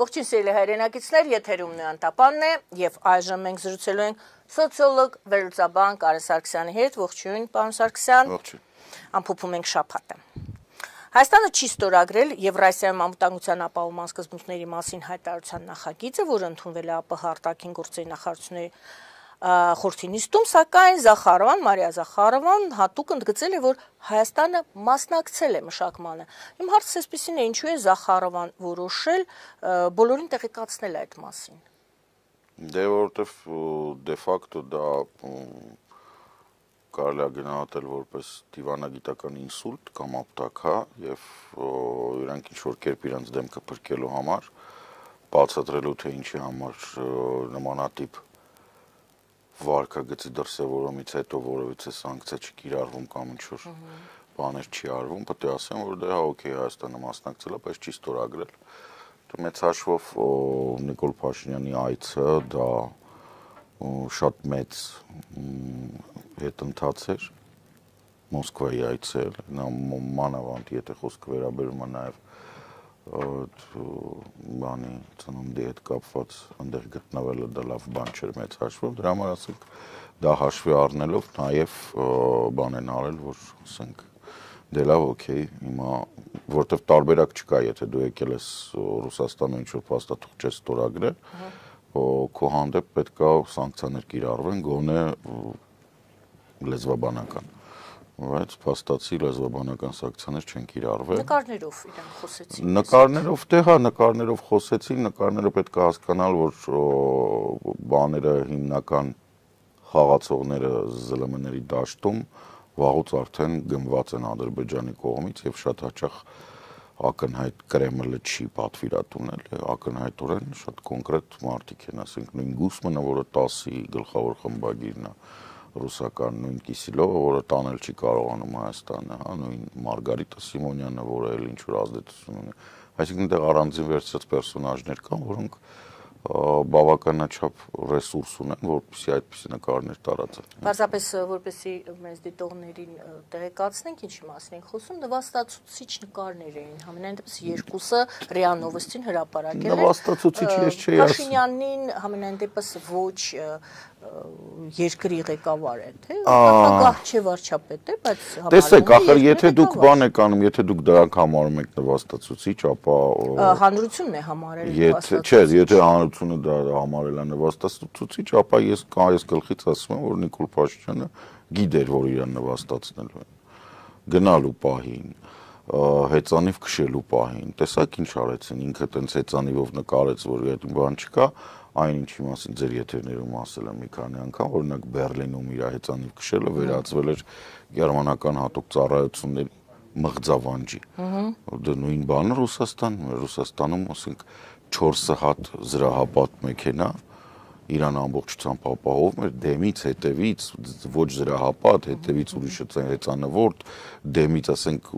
Ողջույն սիրելի հայրենակիցներ, եթերում Նոյան Տապանն է եւ այժմ մենք զրուցելու ենք սոցիոլոգ Վերլուծաբան Կարեն Սարգսյանի հետ։ Ողջույն, պարոն Սարգսյան։ Ողջույն։ Ամփոփում ենք շփաթը։ Հայաստանը չի ստորագրել Եվրասիայում անվտանգության ապահովման սկզբունքների մասին հայտարարության նախագիծը, որը ընդունվել է ԱՊՀ արտաքին գործերի նախարարությունների խորհրդի նիստում, սակայն Զախարովան, Մարիա Զախարովան հատուկ ընդգծել է, որ Հայաստանը մասնակցել է մշակմանը։ Իմ հարցը այսպեսին է, ինչու է Զախարովան որոշել բոլորին տեղեկացնել այդ մասին։ Դե որովհետև դե ֆակտո դա կարելի է գնահատել որպես դիվանագիտական ինսուլտ կամ ապտակ, հա, եւ իրանք ինչ որ կերպ իրանց դեմքը փրկելու համար բացատրելու թե ինչի համար նմանատիպ վարկագծի դրսևորումից հետո որևիցե սանկցիա չկիրառվում կամ ինչ որ բաներ չի արվում, պետք է ասեմ, որ դե հա օքեյ Հայաստանը մասնակցել է, բայց չի ստորագրել։ Դե մեծ հաշվով Նիկոլ Փաշինյանի այցը դա շատ մեծ հետընթաց էր Մոսկվայի այցը, նա մանավանդ եթե խոսքը վերաբերում է նաև բանի ծնունդի հետ կապված այնտեղ գտնվելը դա լավ բան չէր մեծ հաշվով դրա համար ասենք դա հաշվի առնելով նաև բան են արել որ ասենք դե լավ օքեյ հիմա որտեվ տարբերակ չկա եթե դու եկել ես Ռուսաստանում ինչ որ փաստաթուղթ չես ստորագրել քո հանդեպ պետքա սանկցիաներ կիրառվեն գոնե լեզվաբանական բայց փաստացի լեզվաբանական սակցիաներ չեն կիրառվել։ Նկարներով իրենք խոսեցին։ Նկարներով դե հա, նկարներով խոսեցին, նկարները պետք է հասկանալ, որ բաները հիմնական խաղացողները ԶԼՄ-ների դաշտում վաղուց արդեն գնված են Ադրբեջանի կողմից եւ շատ հաճախ ակնհայտ Կրեմլը չի պատվիրատունել, ակնհայտորեն շատ կոնկրետ մարտիկ են, ասենք նույն Գուսմանը, որը 10-ի գլխավոր խմբագիրն է, ռուսական նույն Կիսիլովը, որը տանել չի կարողանում Հայաստանը, հա, նույն Մարգարիտա Սիմոնյանը, որը էլ ինչ որ ազդեցություն ունի։ Այսինքն դեռ առանձին վերցրած պերսոնաժներ կան, որոնք բավականաչափ ռեսուրս ունեն, որպեսզի այդպիսի նկարներ տարածեն։ Պարզապես որպեսզի մեզ դիտողներին տեղեկացնենք, ինչի մասին ենք խոսում, նվաստացուցիչ նկարներ էին։ Համենայն դեպս երկուսը ՌԻԱ Նովոստին հրապարակել են։ Նվաստացուցիչ ես չէի ասում։ Փաշինյանին համենայն դեպս ոչ երկրի ղեկավար է, թե նախագահ չէ վարչապետ է, բայց համարում Տեսեք, ախր եթե դուք բան եք անում, եթե դուք դրանք համարում եք նվաստացուցիչ, ապա հանրությունն է համարել նվաստացուցիչ։ Չէ, եթե հանրությունը դա համարել է նվաստացուցիչ, ապա ես կայես գլխից ասում եմ, որ Նիկոլ Փաշինյանը գիտեր, որ իրան նվաստացնելու են։ Գնալու պահին հեծանիվ քշելու պահին։ Տեսակ ինչ արեցին, ինքը տենց հեծանիվով նկարեց, որ այդ բան չկա, այն ինչի մասին ձեր եթերներում ասել եմ մի քանի անգամ, օրինակ Բերլինում իր հեծանիվ քշելը վերածվել էր գերմանական հատուկ ծառայությունների մղձավանջի։ Դա նույն բանը Ռուսաստան, Ռուսաստանում ասենք 4 հատ զրահապատ մեքենա, իրան ամբողջությամբ ապահովում էր դեմից, հետևից, ոչ զրահապատ, հետևից ուրիշը հեծանվորդ, դեմից ասենք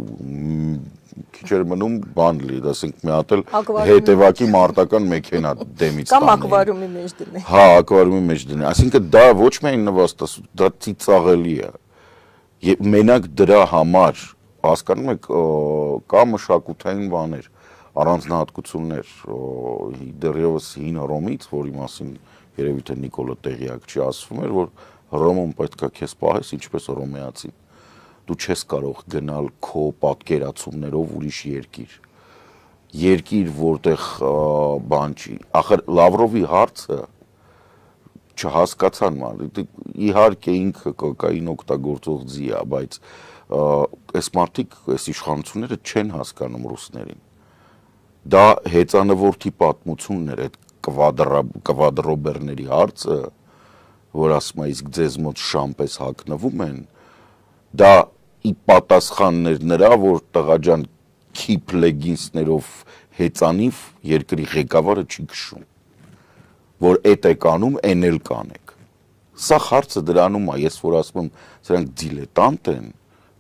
քիչ էր մնում բան լի, ասենք մի հատ էլ հետևակի մարտական մեքենա դեմից կամ ակվարիումի մեջ դնի։ Հա, ակվարիումի մեջ դնի։ Այսինքն դա ոչ միայն նվաստացու, դա ծիծաղելի է։ Եվ մենակ դրա համար հասկանում եք կա մշակութային բաներ, առանձնահատկություններ դեռևս հին Հռոմից, որի մասին երևի թե Նիկոլը տեղյակ չի ասվում էր, որ Հռոմում պետքա քեզ պահես ինչպես ռոմեացին։ Դու չես կարող գնալ քո պատկերացումներով ուրիշ երկիր։ Երկիր, որտեղ բան չի։ Ախր Լավրովի հարցը չհասկացան ման։ Իհարկե ինքը կոկային օգտագործող ձի է, բայց այս մարդիկ, այս իշխանությունները չեն հասկանում ռուսներին։ Դա հեծանվորդի պատմությունն էր, այդ կվադրոբերների հարցը, որ ասում է իսկ ձեզ մոտ շամպես հակնվում են, դա ի պատասխաններ նրա, որ տղաջան քիփ լեգինսներով հեծանիվ երկրի ղեկավարը չի քշում, որ էդ եք անում, են էլ կանեք։ Սա հարցը դրանում է, ես որ ասում եմ, սրանք դիլետանտ են,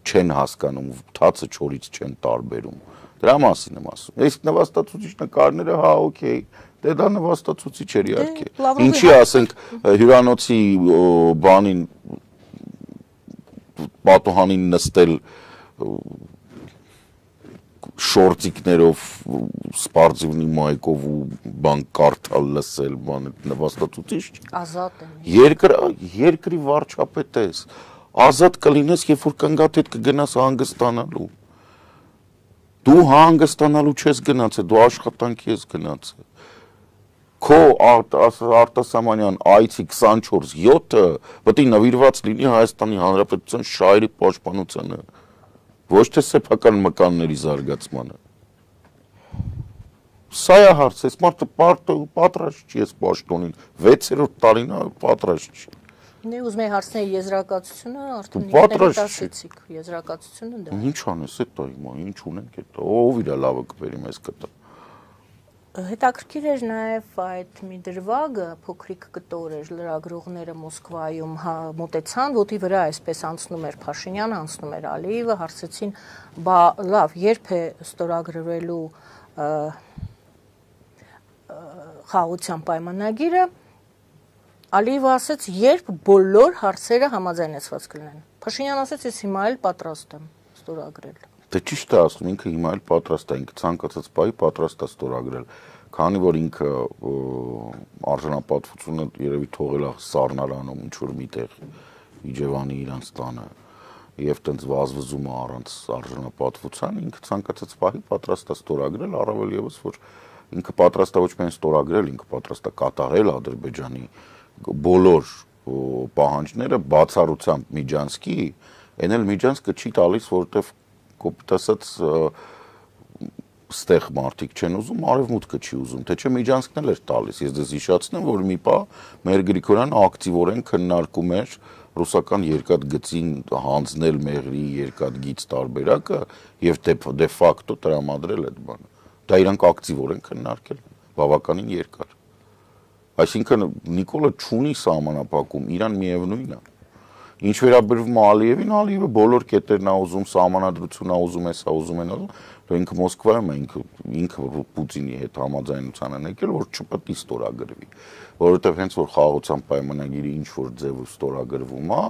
չեն հասկանում, թացը չորից չեն տարբերում։ Դրա մասին եմ ասում։ Իսկ նվաստացուցիչ նկարները, հա, օքեյ, Դե դա նվաստացուցիչ էր իհարկե։ Ինչի ասենք հյուրանոցի բանին պատոհանին նստել շորտիկներով սպարտիվնի մայկով ու բան կարդալ լսել բան նվաստացուցիչ ազատ են երկր երկրի վարչապետ ես ազատ կլինես երբ որ կանգատ հետ կգնաս հանգստանալու դու հանգստանալու չես գնացել դու աշխատանքի ես գնացել քո արտասամանյան այցի 24/7-ը պետք է նվիրված լինի Հայաստանի Հանրապետության շահերի պաշտպանությանը ոչ թե սեփական մկանների զարգացմանը։ Սա է հարցը, այս մարդը պատրաստ չի այս պաշտոնին, 6-րդ տարին է պատրաստ չի։ Նե ուզում եմ հարցնել եզրակացությունը, արդեն պատրաստեցիք եզրակացությունը դա։ Ինչ անես, դա հիմա, ինչ ունենք այդ, ով իրա լավը կբերի մեզ կտա։ Հետաքրքիր էր նաև այդ մի դրվագը, փոքրիկ կտոր էր, լրագրողները Մոսկվայում հա, մտեցան, ոտի վրա այսպես անցնում էր Փաշինյանը, անցնում էր Ալիևը, հարցեցին, բա լավ, երբ է ստորագրվելու խաղաղության պայմանագիրը, Ալիևը ասաց, երբ բոլոր հարցերը համաձայնեցված կլինեն։ Փաշինյանը ասաց, ես հիմա էլ պատրաստ եմ ստորագրել։ Դե ճիշտ է ասում, ինքը հիմա էլ պատրաստ է, ինքը ցանկացած բայ պատրաստ է ստորագրել, քանի որ ինքը արժանապատվությունը երևի թողել է սառնարանում ինչ որ միտեղ Իջևանի իրանց տանը եւ տենց վազվզում է առանց արժանապատվության, ինքը ցանկացած բայ պատրաստ է ստորագրել, առավել եւս որ ինքը պատրաստ է ոչ միայն ստորագրել, ինքը պատրաստ է կատարել Ադրբեջանի բոլոր պահանջները բացառությամբ Միջանսկի, այն էլ Միջանսկը չի տալիս, որովհետեւ կոպիտ ասած ստեղ մարդիկ չեն ուզում, արևմուտքը չի ուզում, թե չէ Միջանցքն էլ էր տալիս։ Ես դες հիշացնեմ, որ մի պա մեր Գրիգորյան ակտիվորեն քննարկում էր ռուսական երկաթ գծին հանձնել մեղրի երկաթ գից տարբերակը եւ դե դե ֆակտո տրամադրել այդ բանը։ Դա իրանք ակտիվորեն քննարկել բավականին երկար։ Այսինքն Նիկոլը ճունի սահմանապակում, իրան միևնույնն է։ Ինչ վերաբերվում Ալիևին, Ալիևը բոլոր կետերն ա ուզում, սահմանադրությունն ա ուզում, էսա ուզում են, որ ինքը Մոսկվայում է, ինքը ինքը Պուտինի հետ համաձայնության են եկել, որ չպետք է ստորագրվի, որովհետև հենց որ խաղաղության պայմանագիրը ինչ որ ձևով ստորագրվում է,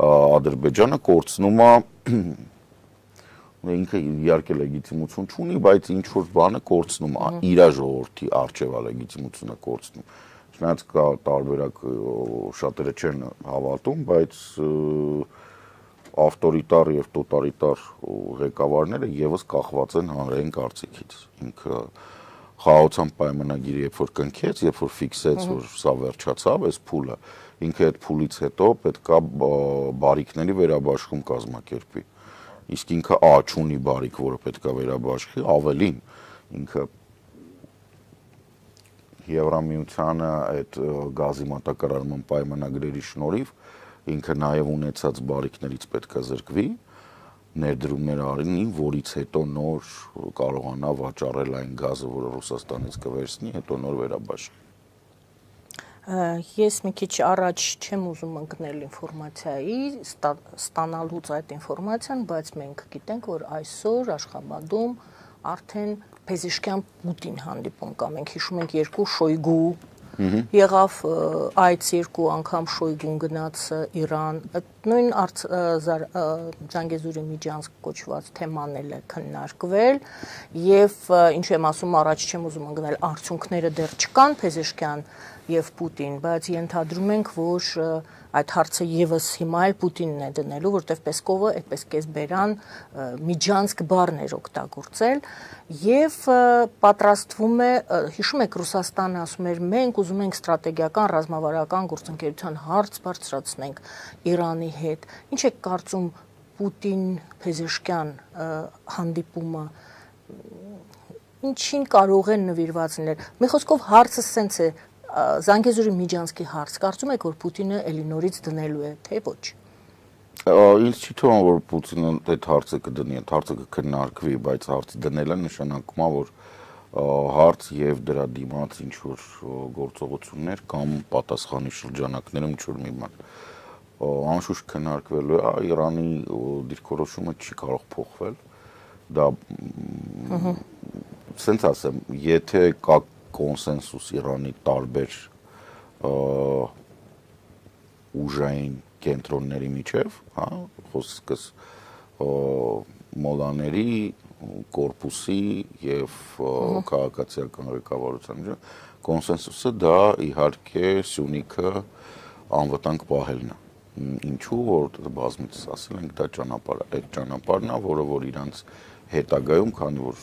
Ադրբեջանը կորցնում է ինքը իհարկե լեգիտիմություն չունի, բայց ինչ որ բանը կորցնում է, իր ժողովրդի արժեվա լեգիտիմությունը կորցնում Չնայած կա տարբերակ շատերը չեն հավատում, բայց ավտորիտար եւ տոտալիտար ղեկավարները եւս կախված են հանրային կարծիքից։ Ինքը խաղաղության պայմանագիրը երբ որ կնքեց, երբ որ ֆիքսեց, որ սա վերջացավ, այս փուլը, ինքը այդ փուլից հետո պետքա բարիկների վերաբաշխում կազմակերպի։ Իսկ ինքը ա չունի բարիկ, որը պետքա վերաբաշխի, ավելին ինքը Եվրամիությանը այդ գազի մատակարարման պայմանագրերի շնորհիվ ինքը նաև ունեցած բարիկներից պետք է զրկվի ներդրումներ արին, որից հետո նոր կարողանա վաճառել այն գազը, որը Ռուսաստանից կվերցնի, հետո նոր վերաբաշխի։ Ես մի քիչ առաջ չեմ ուզում ընկնել ինֆորմացիայի, ստանալուց այդ ինֆորմացիան, բայց մենք գիտենք, որ այսօր Աշխաբադում արդեն Փեզիշկյան Պուտին հանդիպում կա։ Մենք հիշում ենք երկու Շոյգու եղավ այց երկու անգամ Շոյգուն գնաց Իրան նույն Ջանգեզուրի Միջանսկ կոչված թեման էլ է քննարկվել եւ ինչ եմ ասում առաջ չեմ ուզում ընկնել արդյունքները դեռ չկան Փեզիշկյան եւ Պուտին բայց ենթադրում ենք որ այդ հարցը եւս հիմա էլ Պուտինն է դնելու, որտեվ Պեսկովը այդպես կեսբերան միջանցք բառներ օգտագործել եւ պատրաստվում է, հիշում եք Ռուսաստանը ասում էր մենք ուզում ենք ստրատեգիական ռազմավարական գործընկերության հարց բարձրացնենք Իրանի հետ։ Ինչ է կարծում Պուտին Փեզեշկյան հանդիպումը ինչին կարող են նվիրված լինել։ Մի խոսքով հարցը սենց է Զանգեզուրի Միջանսկի հարց. Կարծում եք որ Պուտինը էլի նորից դնելու է թե ոչ? Ինձ չի թվում որ Պուտինը այդ հարցը կդնի, այդ հարցը կքննարկվի, բայց հարցի դնելը նշանակում է որ հարց եւ դրա դիմաց ինչ որ գործողություններ կամ պատասխանի շրջանակներում ինչ որ մի բան անշուշտ քննարկվելու է Իրանի դիրքորոշումը չի կարող փոխվել դա սենց ասեմ եթե կա կոնսենսուս Իրանի տարբեր ուժային կենտրոնների միջև, հա, խոսքս մոլաների, կորպուսի եւ քաղաքացիական ղեկավարության կոնսենսուսը դա իհարկե Սյունիքը անվտանգ պահելն է ինչու որ բազմից ասել ենք դա ճանապարհ այդ ճանապարհն է որը որ իրանց հետագայում քանի որ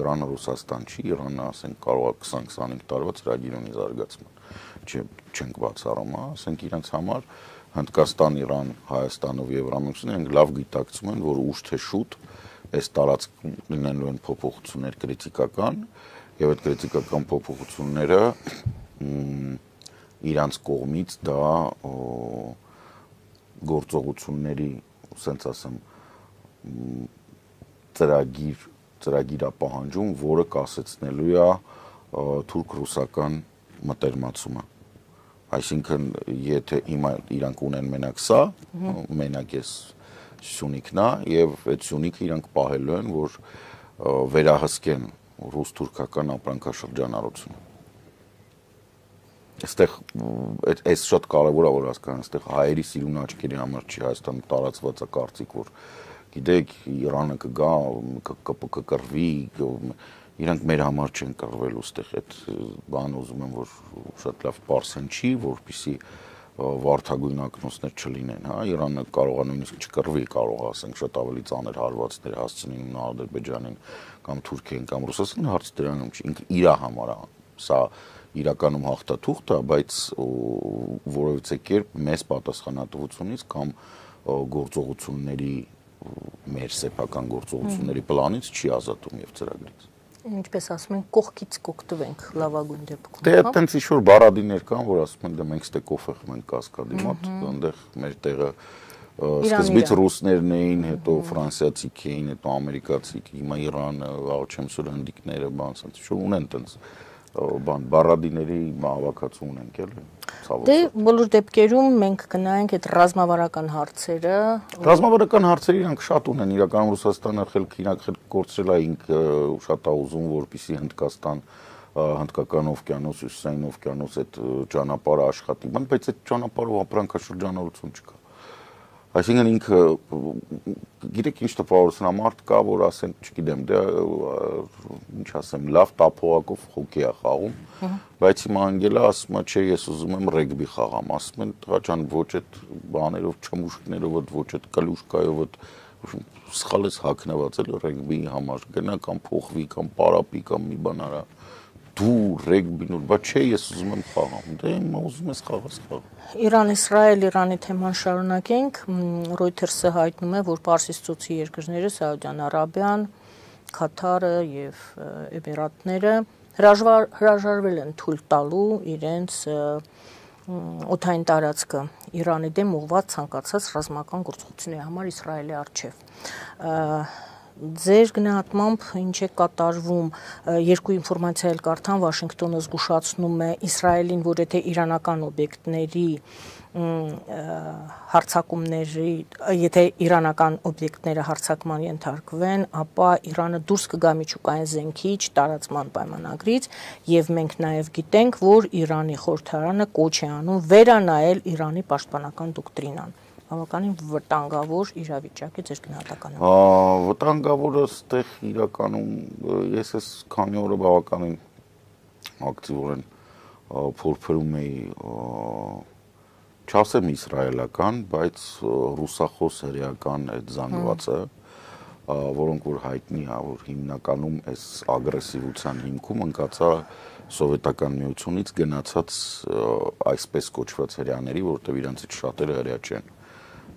Իրանը Ռուսաստան չի Իրանը ասենք կարող է 20-25 տարվա ծրագիր ունի զարգացման չենք բացառում հա ասենք իրանց համար Հնդկաստան, Իրան, Հայաստանով Եվրամիությունը են լավ գիտակցում են, որ ուշ թե շուտ այս տարածք լինելու են փոփոխություններ կրիտիկական եւ այդ կրիտիկական փոփոխությունները իրանց կողմից դա գործողությունների, ասենց ասեմ, ծրագիր ծրագիրա պահանջում, որը կասեցնելու է թուրք-ռուսական մտերմացումը Այսինքն, եթե հիմա իրանք ունեն մենակ սա, մենակ էս Սյունիքն է եւ այդ Սյունիքը իրանք պահելու են, որ վերահսկեն ռուս-թուրքական ապրանքաշրջանառությունը։ Այստեղ այս շատ կարևոր է որ հասկանան, այստեղ հայերի սիրուն աչքերի համար չի Հայաստանում տարածված է կարծիք, որ գիտեք, Իրանը կգա, կկրվի, իրանք մեր համար չեն կռվելու ստեղ այդ բան ուզում եմ որ շատ լավ པարսեն չի որպիսի վարթագույն ակնոցներ չլինեն, հա, Իրանը կարող է նույնիսկ չկռվի, կարող ասենք շատ ավելի ծանր հարվածներ հասցնին Ադրբեջանին կամ Թուրքիային կամ Ռուսաստանին, հարց դրանում չի, ինքը իր համար է, սա իրականում հաղթաթուղթ է, բայց որովհետեւ կերպ մեծ պատասխանատվությունից կամ գործողությունների մեր սեփական գործողությունների պլանից չի ազատում եւ ծրագրից ինչպես ասում են, կողքից կօգտվենք լավագույն դեպքում։ Դե այդտենց ինչ որ բարադիներ կան, որ ասում են, դե մենք ստե կոֆե խմենք կասկադի մոտ, այնտեղ մեր տեղը սկզբից ռուսներն էին, հետո ֆրանսիացիք էին, հետո ամերիկացիք, հիմա Իրանը, աղջեմ սուրանդիկները, բան, ասած, ինչ ունեն այդտենց բան բարադիների հավաքածու ունենք էլի ցավոք դե բոլոր դեպքերում մենք գնայինք այդ ռազմավարական հարցերը ռազմավարական հարցերը իրանք շատ ունեն իրականում Ռուսաստանը խելք իրանք խելք կորցրել է ինքը շատ է ուզում որպիսի Հնդկաստան հնդկական օվկիանոս, հյուսիսային օվկիանոս այդ ճանապարհը աշխատի, բայց այդ ճանապարհով ապրանքաշրջանառություն չկա։ Այսինքն ինքը գիտեք ինչ տպավորություն մարդ կա, որ ասեն, չգիտեմ, դե ինչ ասեմ, լավ տափողակով հոկեյ է խաղում, բայց հիմա անգելա ասում է, չէ, ես ուզում եմ ռեգբի խաղամ, ասում են, տղա ջան, ոչ այդ բաներով, չմուշկներով, ոչ այդ կլուշկայով, այդ սխալ ես հակնված էլ ռեգբիի համար, գնա կամ փոխվի կամ պարապի կամ մի բան արա դու ռեգբին ու բա չէ ես ուզում եմ խաղամ դե իմ ուզում ես խաղաս խաղ Իրան-Իսրայել Իրանի թեման շարունակենք Reuters-ը հայտնում է որ Պարսից ծոցի երկրները Սաուդյան Արաբիան Կաթարը եւ Էմիրատները հրաժարվել են թույլ տալու իրենց օթային տարածքը Իրանի դեմ ուղղված ցանկացած ռազմական գործողությունների համար Իսրայելի արչեվ ձեր գնահատմամբ ինչ է կատարվում երկու ինֆորմացիա էլ կարդան Վաշինգտոնը զգուշացնում է Իսրայելին, որ եթե իրանական օբյեկտների հարցակումների, եթե իրանական օբյեկտները հարցակման ենթարկվեն, ապա Իրանը դուրս կգա միջուկային զենքի տարածման պայմանագրից եւ մենք նաեւ գիտենք, որ Իրանի խորհրդարանը կոչ է անում վերանայել Իրանի պաշտպանական դոկտրինան բավականին վտանգավոր իրավիճակից էր գնահատականը։ Ա վտանգավորը ստեղ իրականում ես էս քանի օրը բավականին ակտիվորեն փորփրում էի չասեմ իսրայելական, բայց ռուսախոս հրեական այդ զանգվածը որոնք որ հայտնի է որ հիմնականում այս ագրեսիվության հիմքում ընկածա սովետական միությունից գնացած այսպես կոչված հрьяաների, որտեղ իրանցից շատերը հрьяա չեն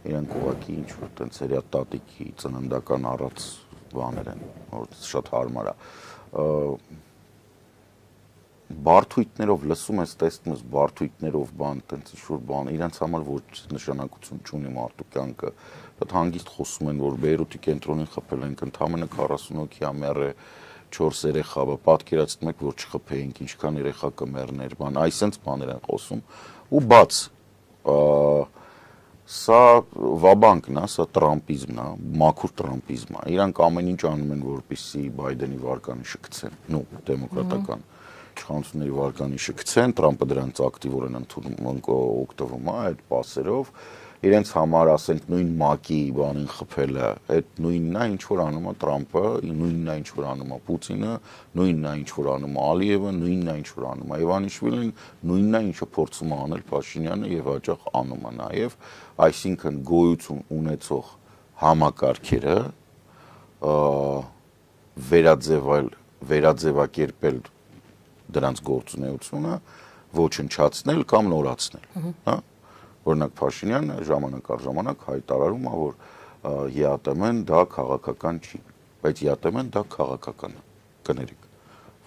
իրենք ուղղակի ինչ որ տենց սերիա տատիկի ծննդական առած բաներ են, որ շատ հարմար է։ Բարթույթներով լսում ես, տեսնում ես բարթույթներով բան, տենց ինչ որ բան, իրենց համար ոչ նշանակություն չունի մարդու կյանքը։ Շատ հանգիստ խոսում են, որ Բեյրութի կենտրոնին խփել ենք, ընդամենը 40 հոգի ամեռը 4 երեխա, պատկերացնում եք, որ չխփեինք, ինչքան երեխա կմեռներ, բան, այսենց բաներ են խոսում ու բաց։ Ա սա վաբանկն է, սա տրամպիզմն է, մաքուր տրամպիզմ է։ Իրանք ամեն ինչ անում են, որպեսզի Բայդենի վարկանիշը գցեն, նո, դեմոկրատական իշխանությունների վարկանիշը գցեն, Տրամպը դրանց ակտիվորեն ընդունում, օգտվում է այդ պասերով իրենց համար ասենք նույն ՄԱԿ-ի բանին խփելը, այդ նույնն է ինչ որ անում է Տրամպը, նույնն է ինչ որ անում է Պուտինը, նույնն է ինչ որ անում է Ալիևը, նույնն է ինչ որ անում է Իվանիշվիլին, նույնն է ինչը փորձում է անել Փաշինյանը եւ հաճախ անում է նաեւ, այսինքն գոյություն ունեցող համակարգերը վերաձևալ վերաձևակերպել դրանց գործունեությունը ոչնչացնել կամ նորացնել, հա? Օրինակ Փաշինյանը ժամանակ առ ժամանակ հայտարարում է, որ ԵԱՏՄ-ն դա քաղաքական չի, բայց ԵԱՏՄ-ն դա քաղաքական է, կներեք,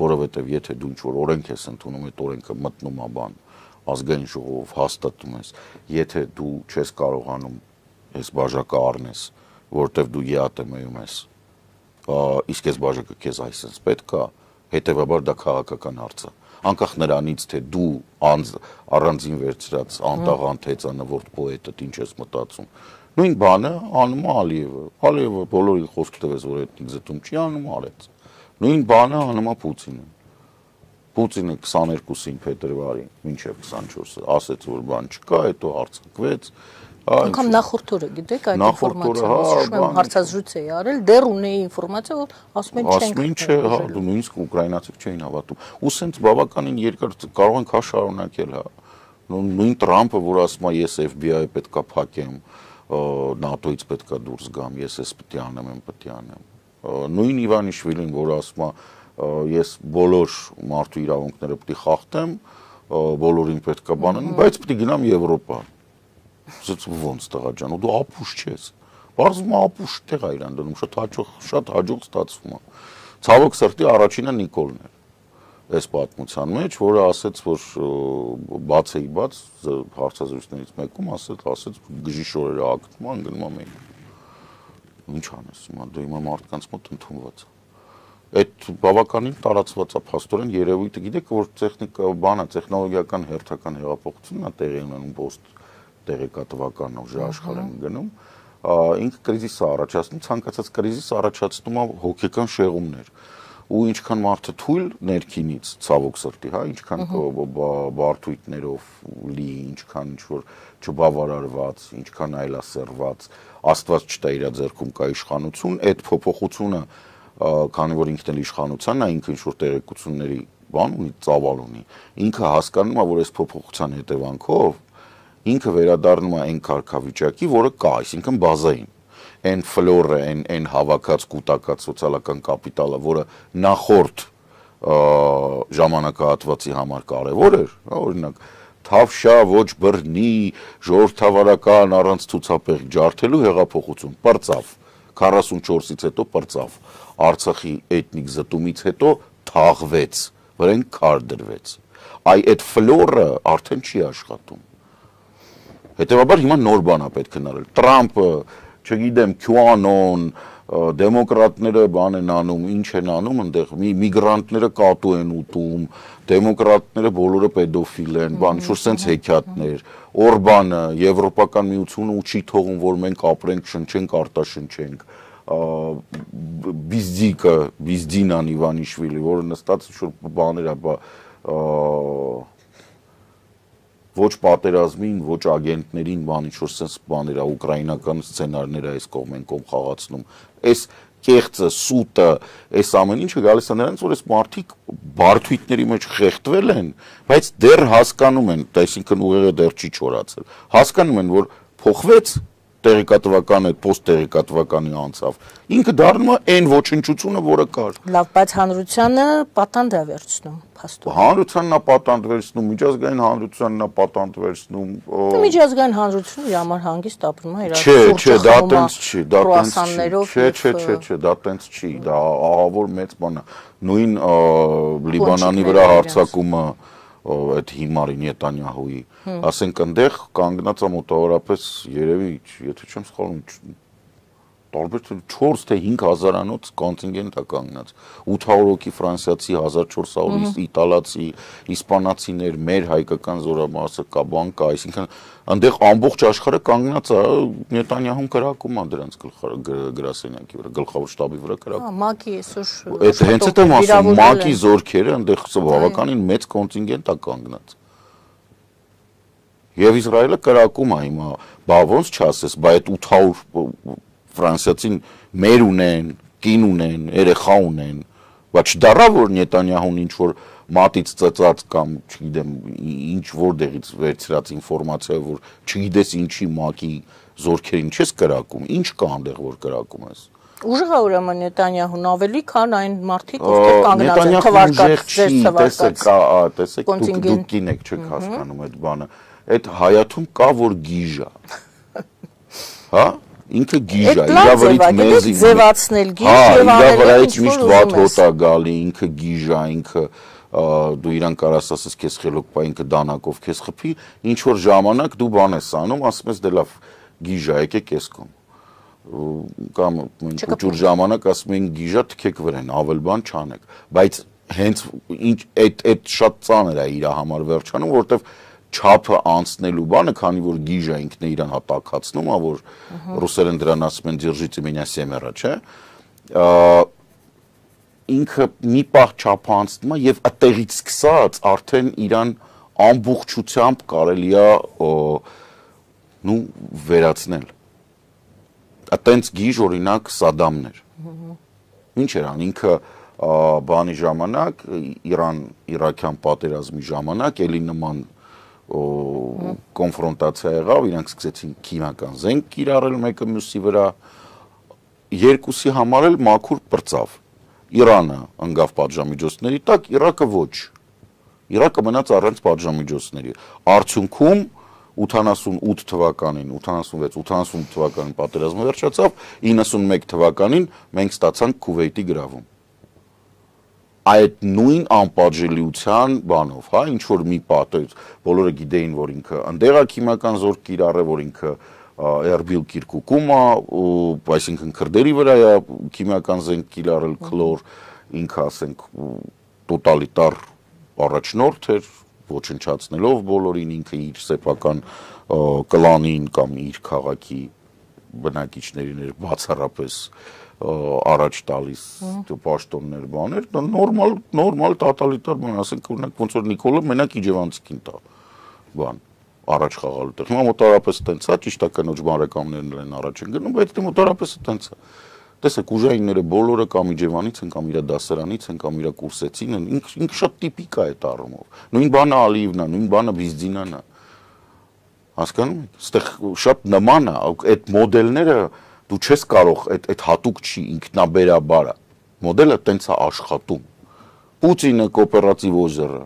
որովհետև եթե դու ինչ որ օրենք ես ընդունում, այդ օրենքը մտնում է բան, ազգային ժողով հաստատում ես, եթե դու չես կարողանում այս բաժակը առնես, որտեվ դու ԵԱՏՄ-ում ես, իսկ այս բաժակը քեզ այսպես պետք է, հետեւաբար դա քաղաքական հարց է անկախ նրանից թե դու անձ առանձին վերցրած անտաղանդ հեծանվորդ պոետը ինչ ես մտածում նույն բանը անում է Ալիևը Ալիևը բոլորի խոսք տվեց որ էթնիկ զտում չի անում արեց նույն բանը անում է Պուտինը Պուտինը 22-ին փետրվարի մինչև 24-ը ասեց որ բան չկա հետո հարցակվեց Անկամ նախորդ օրը, գիտեք, այդ ինֆորմացիան, հիշում եմ, հարցազրույց էի արել, դեռ ունեի ինֆորմացիա, որ ասում են չենք։ Ասում են չէ, հա, նույնիսկ ուկրաինացիք չէին հավատում։ Ու սենց բավականին երկար կարող ենք հա շարունակել, հա։ Նույն Տրամպը, որ ասում է, ես FBI-ը պետքա փակեմ, ՆԱՏՕ-ից պետքա դուրս գամ, ես էս պետք է անեմ, եմ պետք է անեմ։ Նույն Իվանիշվիլին, որ ասում է, ես բոլոր մարդու իրավունքները պետք է խախտեմ, բոլորին պետքա բանան, բայց պետք է գնամ Եվրոպա Ասաց ոնց տղա ջան, ու դու ապուշ չես։ Բարձում է ապուշ տեղ է իրան դնում, շատ հաջող, շատ հաջող ստացվում է։ Ցավոք սրտի առաջինը Նիկոլն էր այս պատմության մեջ, որը ասաց, որ բաց էի բաց հարցազրույցներից մեկում ասաց, ասաց գժի շորերը ակտում են գնում ամեն։ Ինչ անես, հիմա դու հիմա մարդկանց մոտ ընդունված է այդ բավականին տարածված է փաստորեն երևույթը գիտեք որ տեխնիկա բանա տեխնոլոգիական հերթական հեղափոխությունն է տեղի ունենում post տեղեկատվական ուժի աշխարհ են գնում, ինքը կրիզիս է առաջացնում, ցանկացած կրիզիս առաջացնում է հոգեկան շեղումներ ու ինչքան մարդը թույլ ներքինից ցավոք սրտի, հա, ինչքան բարթույթներով լի, ինչքան ինչ որ չբավարարված, ինչքան այլասերված, Աստված չտա իր ձեռքում կա իշխանություն, այդ փոփոխությունը քանի որ ինքն էլ իշխանությանն է, ինքը ինչ որ տեղեկությունների բան ունի, ծավալ ունի։ Ինքը հասկանում է, որ այս փոփոխության հետևանքով ինքը վերադառնում է այն կարգավիճակի, որը կա, այսինքն բազային. Այն ֆլորը, այն այն հավաքած կൂട്ടակած սոցիալական կապիտալը, որը նախորդ ժամանակահատվածի համար կարևոր էր, հա, օրինակ թավշա ոչ բռնի ժողովրդավարական առանց ցուցապեղ ջարդելու հեղափոխություն պրծավ 44-ից հետո պրծավ Արցախի էթնիկ զտումից հետո թաղվեց վրան քար դրվեց այ այդ ֆլորը արդեն չի աշխատում Հետևաբար հիմա նոր բան է պետք հնարել։ Տրամպը, չգիտեմ, QAnon, դեմոկրատները բան են անում, ինչ են անում այնտեղ, մի միգրանտները կատու են ուտում, դեմոկրատները բոլորը պետոֆիլ են, բան ինչ-որ sense հեքիաթներ, Օրբանը, Եվրոպական միությունը ու չի թողում, որ մենք ապրենք, շնչենք, արտաշնչենք բիզդիկը, բիզդինան Իվանիշվիլի, որը նստած ինչ-որ բաներ է, ոչ պատերազմին, ոչ ագենտներին, բան ինչ որ sense բաներ, ուկրաինական սցենարներ այս կողմեն կողմ խաղացնում։ Այս կեղծը, սուտը, այս ամեն ինչը գալիս է նրանց, որ այս մարդիկ բարթույթների մեջ խեղդվել են, բայց դեռ հասկանում են, այսինքն ուղեղը դեռ չի չորացել։ Հասկանում են, որ փոխվեց տեղեկատվական այդ post տեղեկատվականի անցավ։ Ինքը դառնում է այն ոչնչությունը, որը կար։ Լավ, բայց հանրությանը պատանդ է վերցնում, փաստորեն։ Հանրությանն է պատանդ վերցնում, միջազգային հանրությանն է պատանդ վերցնում։ Միջազգային հանրությունը իր համար հանգիստ ապրում է իր Չէ, չէ, դա տենց չի, դա տենց չի։ Չէ, չէ, չէ, չէ, դա տենց չի, դա ահավոր մեծ բան է։ Նույն Լիբանանի վրա հարձակումը այդ հիմարի Նետանյահուի, ասենք այնտեղ կանգնած է մոտավորապես երևի, եթե չեմ սխալվում, տարբեր 4 թե 5000-անոց կոնտինգենտ է կանգնած 800 հոգի ֆրանսիացի 1400 իտալացի իսպանացիներ մեր հայկական զորամասը կա բան կա այսինքն այնտեղ ամբողջ աշխարհը կանգնած է Նետանյահուն կրակում է դրանց գրասենյակի վրա գլխավոր շտաբի վրա կրակում հա մակի այսօր այդ հենց այդ եմ ասում մակի զորքերը այնտեղ բավականին մեծ կոնտինգենտ է կանգնած Եվ Իսրայելը կրակում է հիմա, բա ոնց չասես, բա այդ 800 ֆրանսիացին մեր ունեն, կին ունեն, երեխա ունեն, բա չդառա որ Նետանյահուն ինչ որ մատից ծծած կամ չգիտեմ ինչ որտեղից վերցրած ինֆորմացիա որ չգիտես ինչի մակի զորքերին չես կրակում, ինչ կա այնտեղ որ կրակում ես։ Ուժեղ է ուրեմն Նետանյահուն ավելի, քան այն մարդիկ, ովքեր կանգնած են թվարկած, ձեր թվարկած։ Տեսեք, տեսեք, դուք դուք կինեք չեք հասկանում այդ բանը։ Այդ հայաթում կա որ գիժա։ Հա? Ինքը գիժա, իրա վրից մեզի ձևացնել գիժ հա, եւ անել վրայից միշտ վատ հոտա գալի, ինքը գիժա, ինքը դու իրան կարաս ասես քեզ խելոք, ինքը դանակով քեզ խփի, ինչ որ ժամանակ դու բան ես անում, ասում ես դե լավ գիժա եկեք ես կոմ կամ ճուր ժամանակ ասում են գիժա թքեք վրան, ավել բան չանեք, բայց հենց ինչ այդ այդ շատ ծանր է իր համար վերջանում, որովհետև չափը անցնելու բանը, քանի որ գիժա ինքն է իրան հատակացնում, ա որ ռուսերեն դրան ասում են դերժիցի մենյա սեմերա, չէ՞ ինքը մի պահ չափը անցնում է եւ այդտեղից սկսած արդեն իրան ամբողջությամբ կարելի է նու վերացնել այտենց գիժ օրինակ Սադամներ։ Ինչ էր ան ինքը բանի ժամանակ Իրան Իրաքյան պատերազմի ժամանակ էլի նման կոնֆրոնտացիա եղավ, իրանք սկսեցին քիմիական զենք կիրառել մեկը մյուսի վրա, երկուսի համար էլ մաքուր պրծավ։ Իրանը ընկավ պատժամիջոցների տակ, Իրաքը ոչ։ Իրաքը մնաց առանց պատժամիջոցների։ Արդյունքում 88 թվականին, 86, 88 թվականին պատերազմը վերջացավ, 91 թվականին մենք ստացանք Քուվեյթի գրավում այդ նույն անպատժելիության բանով, հա, ինչ որ մի պատեր, բոլորը գիտեին, որ ինքը ընդեղա քիմիական զորք կիրառե, որ ինքը Էրբիլ Կիրկուկում է, այսինքն քրդերի վրա է քիմիական զենք կիրառել քլոր, ինքը ասենք տոտալիտար առաջնորդ էր, ոչնչացնելով բոլորին ինքը իր սեփական կլանին կամ իր քաղաքի բնակիչներին էր բացառապես առաջ տալիս պաշտոններ բաներ, դա նորմալ նորմալ տոտալիտար բան, ասենք օրինակ ոնց որ Նիկոլը մենակ Իջևանցիկին տա բան առաջ խաղալու տեղ։ Հիմա մոտարապես տենց է, ճիշտ է կնոջ բարեկամներն են առաջ են գնում, բայց դե մոտարապես տենց է։ Տեսեք, ուժայինները բոլորը կամ Իջևանից են, կամ իր դասարանից են, կամ իր կուրսեցին են։ Ինք ինք շատ տիպիկ է այդ առումով։ Նույն բանը Ալիևն է, նույն բանը Բիզդինան է։ Հասկանում եք։ Այստեղ շատ նման է, այդ մոդելները դու չես կարող այդ այդ հատուկ չի ինքնաբերաբար է մոդելը տենց է աշխատում Պուտինը կոոպերատիվ օզերը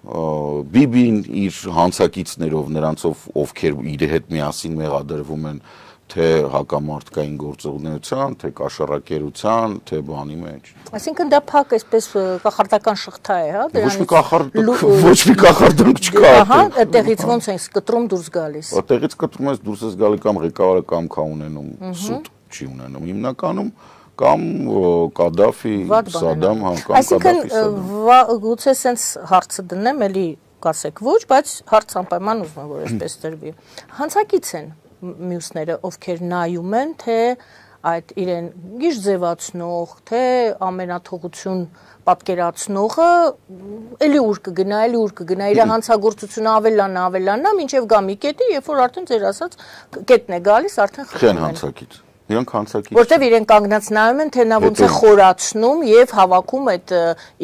բիբին իր հանցակիցներով նրանցով ովքեր իր հետ միասին մեղադրվում են թե հակամարտկային գործողությունության, թե կաշառակերության, թե բանի մեջ։ Այսինքն դա փակ այսպես կախարդական շղթա է, հա, դրանից։ Ոչ մի կախարդ ոչ մի կախարդանք չկա։ Ահա, այդտեղից ոնց են կտրում դուրս գալիս։ Այդտեղից կտրում ես դուրս ես գալի կամ ղեկավարը կամ քա ունենում, սուտ չի ունենում հիմնականում կամ Կադաֆի, Սադամ, հա, կամ Կադաֆի։ Այսինքն գուցե sense հարցը դնեմ, էլի կասեք ոչ, բայց հարց անպայման ուզում եմ որ այսպես տրվի։ Հանցակից են մյուսները, ովքեր նայում են, թե այդ իրեն գիշ ձևացնող, թե ամենաթողություն պատկերացնողը էլի ուր կգնա, էլի ուր կգնա, իր հանցագործությունը ավելանա, ավելանա, մինչև գա մի կետի, երբ որ արդեն ձեր ասած կետն է գալիս, արդեն խփում են հանցակից։ Իրանք հանցակից։ Որտեվ իրեն կանգնած նայում են, թե նա ոնց է խորացնում եւ հավաքում այդ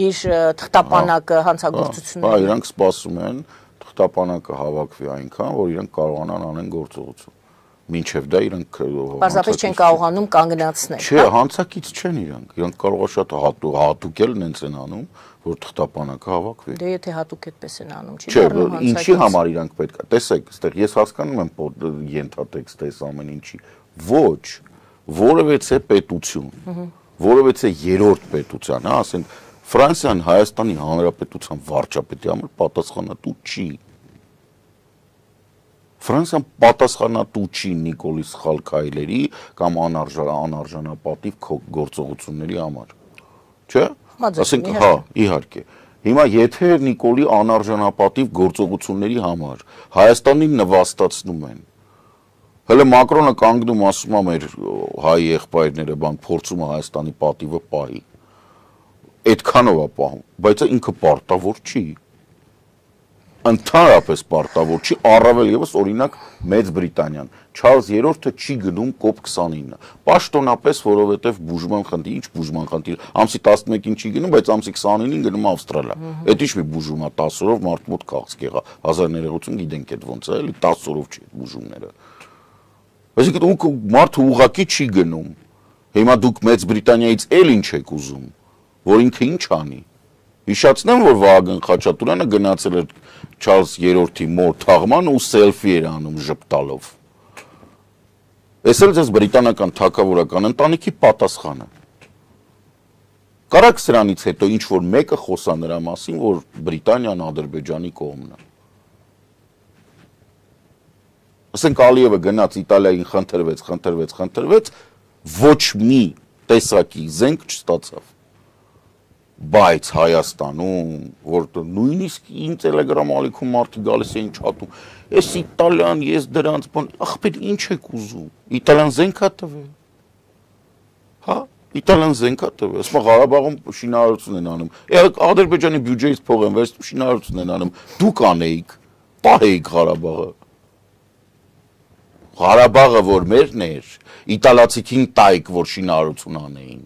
իր թղթապանակը հանցագործությունները։ Հա, իրանք սպասում են թղթապանակը հավաքվի այնքան, որ իրանք կարողանան անեն գործողություն մինչև դա իրանք Պարզապես չեն կարողանում կանգնացնել։ Չէ, հա? հանցակից չեն իրանք։ Իրանք կարող է շատ հատուկ հատուկել նենց են անում, որ թղթապանակը հավաքվի։ Դե եթե հատուկ այդպես են անում, չի դառնում հանցակից։ Չէ, ինչի համար իրանք պետք է։ Տեսեք, այստեղ ես հասկանում եմ ենթատեքստը այս ամեն ինչի։ Ոչ, որևէցե պետություն, որևէցե երրորդ պետության, հա, ասենք Ֆրանսիան Հայաստանի Հանրապետության վարչապետի համար պատասխանատու չի։ Ֆրանսիան պատասխանատու չի Նիկոլի սխալ քայլերի կամ անարժան անարժանապատիվ գործողությունների համար։ Չէ՞։ Ասենք հա, իհարկե։ Հիմա եթե Նիկոլի անարժանապատիվ գործողությունների համար Հայաստանին նվաստացնում են, հələ Մակրոնը կանգնում ասում է մեր հայ եղբայրները բան փորձում է Հայաստանի պատիվը պահի։ Այդքանով է պահում, բայց ինքը պարտավոր չի ընդհանրապես պարտավոր չի, առավել եւս օրինակ Մեծ Բրիտանիան։ Չարլզ III-ը չի գնում COP29։ Պաշտոնապես, որովհետև բուժման խնդիր, ինչ բուժման խնդիր, ամսի 11-ին չի գնում, բայց ամսի 29-ին գնում Ավստրալիա։ Այդ ինչ մի բուժում է 10 օրով մարդ մոտ քաղցք եղա։ 1980 գիտենք այդ ոնց է, էլի 10 օրով չի բուժումները։ Այսինքն ու մարդը ուղակի չի գնում։ Հիմա դուք Մեծ Բրիտանիայից էլ ինչ եք ուզում, որ ինքը ինչ անի։ Հիշացնեմ, որ Վահագն Խաչատուրյանը գնացել էր Չարլզ III-ի մոր թաղման ու սելֆի էր անում ժպտալով։ Էս էլ ձեզ բրիտանական թակավորական ընտանիքի պատասխանը։ Կարակ սրանից հետո ինչ որ մեկը խոսա նրա մասին, որ Բրիտանիան Ադրբեջանի կողմն է։ Ասենք Ալիևը գնաց Իտալիային խնդրվեց, խնդրվեց, խնդրվեց, ոչ մի տեսակի զենք չստացավ բայց Հայաստանում, որ նույնիսկ իմ Telegram ալիքում մարդիկ գալիս էին չաթում, էս Իտալիան, ես դրանց բան, ախպեր ինչ եք ուզում։ Իտալիան զենքա տվել։ Հա, Իտալիան զենքա տվել։ Ասում Ղարաբաղում շինարարություն են անում։ Եղեք Ադրբեջանի բյուջեից փող են վերցնում, շինարարություն են անում։ Դուք անեիք, պահեիք Ղարաբաղը։ Ղարաբաղը որ մերն էր, իտալացիքին տայք որ շինարարություն անեին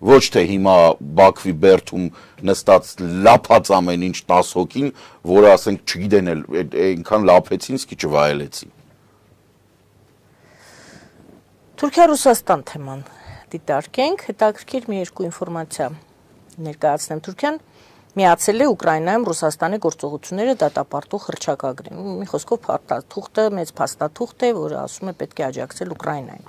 ոչ թե հիմա Բաքվի Բերթում նստած լափած ամեն ինչ 10 հոգին, որը ասենք չգիտեն էլ այնքան լափեցին, սկի չվայելեցին։ Թուրքիա-Ռուսաստան թեման դիտարկենք, հետաքրքիր մի երկու ինֆորմացիա ներկայացնեմ։ Թուրքիան միացել է Ուկրաինայում Ռուսաստանի գործողությունները դատապարտող հրճակագրին։ Մի խոսքով փաստաթուղթը մեծ փաստաթուղթ է, որը ասում է պետք է աջակցել Ուկրաինային։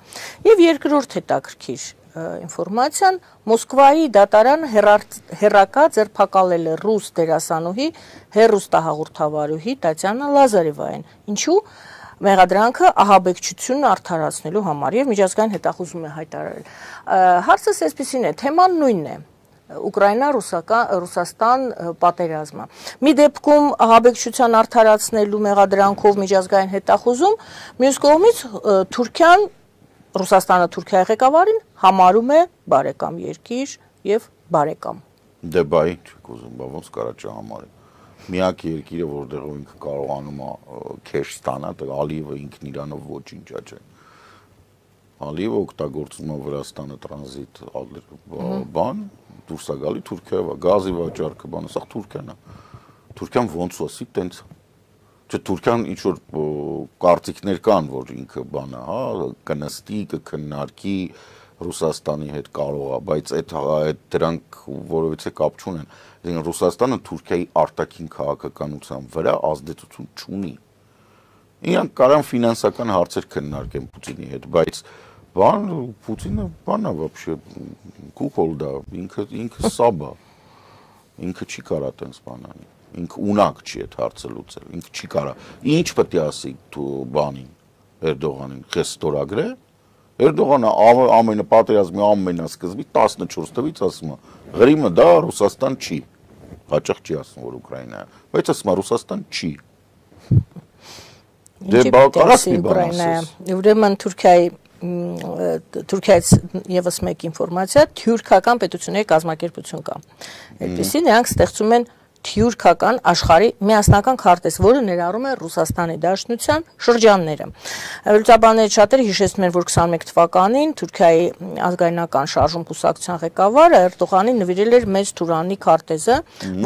Եվ երկրորդ հետաքրքիր ինֆորմացիան. Մոսկվայի դատարան հերակա ձերբակալել է ռուս դերասանուհի հերոստահաղորդավարուհի Տատյանա Լազարևային։ Ինչու մեղադրանքը ահաբեկչությունն արդարացնելու համար եւ միջազգային հետախուզում է հայտարարել։ Հարցը այսպեսին է, թեման նույնն է Ուկրաինա-ռուսական Ռուսաստան պատերազմը։ Մի դեպքում ահաբեկչության արդարացնելու մեղադրանքով միջազգային հետախուզում, մյուս կողմից Թուրքիան Ռուսաստանը Թուրքիայի ղեկավարին համարում է բարեկամ երկիր եւ բարեկամ։ Դե բայ չկուզում, բա ոնց կարա չհամարի։ Միակ երկիրը, որտեղով ինքը կարողանում է քեշ ստանալ, դա Ալիևը ինքն իրանով ոչինչ չէ։ Ալիևը օգտագործում է Վրաստանը տրանզիտ բան, դուրս է գալի Թուրքիայով, գազի վաճառքը, բանը, սա Թուրքիան է։ Թուրքիան ոնց ոսի տենց Չէ Թուրքիան ինչ որ կարծիքներ կան, որ ինքը բանը, հա, կնստի, կքննարկի Ռուսաստանի հետ կարող է, բայց այդ այդ դրանք որովհետեւ կապ չունեն։ Այսինքն Ռուսաստանը Թուրքիայի արտաքին քաղաքականության վրա ազդեցություն չունի։ Իրանք կարան ֆինանսական հարցեր քննարկեն Պուտինի հետ, բայց բան Պուտինը բանա вообще կուկոլ դա, ինքը ինքը սաբա։ Ինքը չի կարա տենց բան անի ինք ունակ չի այդ հարցը լուծել, ինք չի կարա։ Ինչ պետք է ասի դու բանին Էրդողանին, խեստորագրե։ Էրդողանը ամենը պատերազմի ամենասկզբի 14 թվից ասում է, Ղրիմը դա Ռուսաստան չի։ Հաճախ չի ասում, որ Ուկրաինա է, բայց ասում է Ռուսաստան չի։ Դե բակարած մի բան ասես։ Ուրեմն Թուրքիայի Թուրքիայից եւս մեկ ինֆորմացիա, թյուրքական պետությունների կազմակերպություն կա։ Այդպեսի նրանք ստեղծում են թյուրքական աշխարհի միասնական քարտեզ, որը ներառում է Ռուսաստանի Դաշնության շրջանները։ Լուսաբանները շատերը հիշեցնում են, որ 21 թվականին Թուրքիայի ազգայնական շարժում կուսակցության ղեկավարը Էրդողանին նվիրել էր մեծ Թուրանի քարտեզը,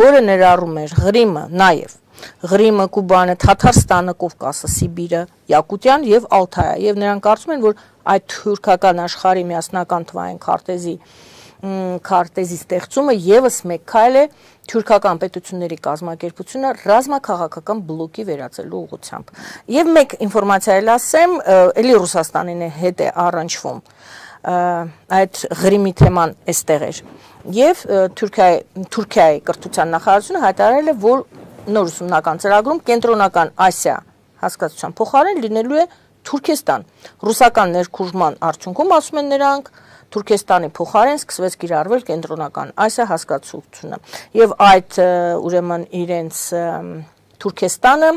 որը ներառում էր Ղրիմը, նաև Ղրիմը, Կուբանը, Թաթարստանը, Կովկասը, Սիբիրը, Յակուտիան եւ Ալթայը եւ նրանք կարծում են, որ այդ թուրքական աշխարհի միասնական թվային քարտեզի քարտեզի ստեղծումը եւս մեկ քայլ է թուրքական պետությունների կազմակերպությունը ռազմաքաղաքական բլոկի վերածելու ուղղությամբ։ Եվ մեկ ինֆորմացիա էլ ասեմ, ելի Ռուսաստանին է հետ է առնչվում այդ Ղրիմի թեման էստեղ էր։ Եվ Թուրքիայի Թուրքիայի կրթության նախարարությունը հայտարարել է, որ նոր ուսումնական ծրագրում կենտրոնական Ասիա հասկացության փոխարեն լինելու է Թուրքեստան։ Ռուսական ներքուժման արդյունքում ասում են նրանք, Թուրքեստանի փոխարեն սկսվեց կիրառվել կենտրոնական Ասիա հասկացությունը։ Եվ այդ ուրեմն իրենց Թուրքեստանը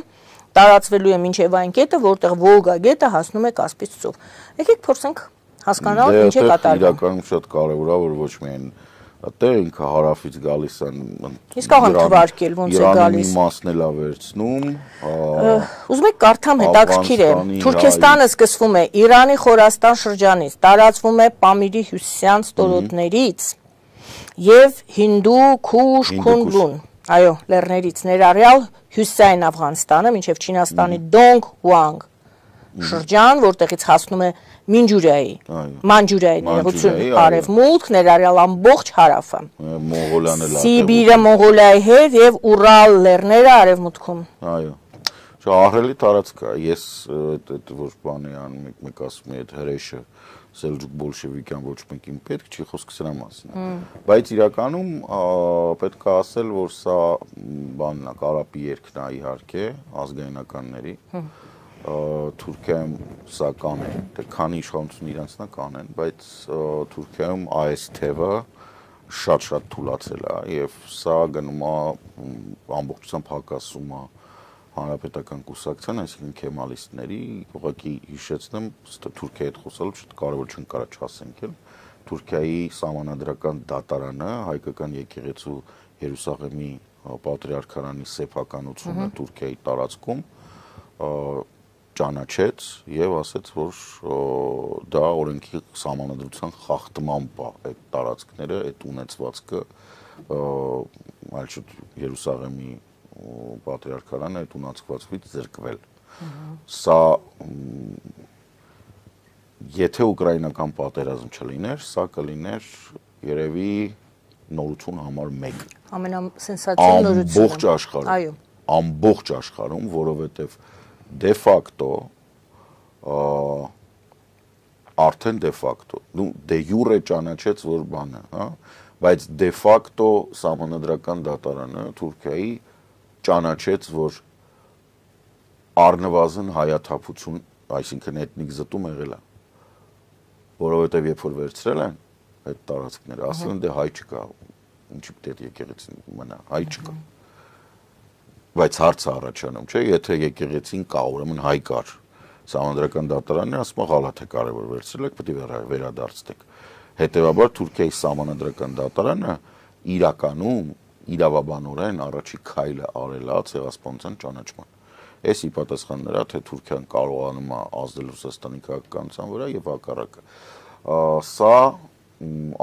տարածվելու է մինչև այն կետը, որտեղ Վոլգա գետը հասնում է Կասպից ծով։ Եկեք փորձենք հասկանալ ինչ է կատարվում։ Իրականում շատ կարևոր է, որ ոչ միայն Այդտեղ ինքը հարավից գալիս են Իսկ աղան թվարկել ոնց է գալիս։ Իրանի մասն էլ ավերցնում։ Ուզում եք կարդամ հետաքրքիր է։ Թուրքեստանը սկսվում է Իրանի Խորաստան շրջանից, տարածվում է Պամիրի հյուսիսյան ստորոտներից եւ Հինդու, Քուշ, Քունդլուն այո, լեռներից ներառյալ հյուսիսային Աֆղանստանը, մինչև Չինաստանի Դոնգ Հուանգ շրջան, որտեղից հասնում է Մինջուրիայի, Մանջուրիայի ներողություն, արևմուտք, ներառյալ ամբողջ հարավը։ Մոնղոլիան էլ Սիբիրը Մոնղոլիայի հետ եւ Ուրալ լեռները արևմուտքում։ Այո։ Չէ, ահրելի տարածք է։ Ես այդ ոչ բանի անում եք, մեկ ասում եմ, այդ հրեշը Սելջուկ բոլշևիկյան ոչ մեկին պետք չի խոսքը սրա մասին է։ Բայց իրականում պետք է ասել, որ սա բանն է, կարապի երկն է իհարկե ազգայնականների։ Թուրքիայում սա կանեն, թե քանի իշխանություն իրանց նա կանեն, բայց Թուրքիայում այս թևը շատ-շատ թուլացել է եւ սա գնում է ամբողջությամբ հակասում է հանրապետական կուսակցության, այսինքն քեմալիստների, ուղղակի հիշեցնեմ, Թուրքիայի հետ խոսալու շատ կարևոր չեն կարա չասենք էլ, Թուրքիայի համանadrական դատարանը հայկական եկեղեցու Երուսաղեմի պատրիարքարանի սեփականությունը Թուրքիայի տարածքում ճանաչեց եւ ասաց, որ դա օրենքի համանadrության խախտման բա այդ տարածքները, այդ ունեցվածքը այլ շուտ Երուսաղեմի պատրիարքարանը այդ ունացվածքից զրկվել։ Սա եթե ուկրաինական պատերազմ չլիներ, սա կլիներ երևի նորություն համար 1։ Ամենասենսացիոն նորությունը։ Ամբողջ աշխարհում։ Այո։ Ամբողջ աշխարհում, որովհետև դե ֆակտո արդեն դե ֆակտո, նու դե յուրե ճանաչեց որ բանը, հա, բայց դե ֆակտո համանդրական դատարանը Թուրքիայի ճանաչեց, որ առնվազն հայաթափություն, այսինքն էթնիկ զտում եղել է։ Որովհետև երբ որ վերցրել են այդ տարածքները, ասել են դե հայ չկա, ինչի պետք է եկեղեցին մնա, հայ չկա։ Բայց հարցը առաջանում, չէ, եթե եկեղեցին կա, ուրեմն հայ կար։ Սահմանադրական դատարանն ասում է գալաթ է կարևոր վերցրել եք, պետք է վերադարձնեք։ Հետևաբար Թուրքիայի սահմանադրական դատարանը իրականում իրավաբանորեն առաջի քայլը արել է ցեղասպանության ճանաչման։ Այս ի պատասխան նրա, թե Թուրքիան կարողանում է ազդել Ռուսաստանի քաղաքականության վրա եւ հակառակը։ Սա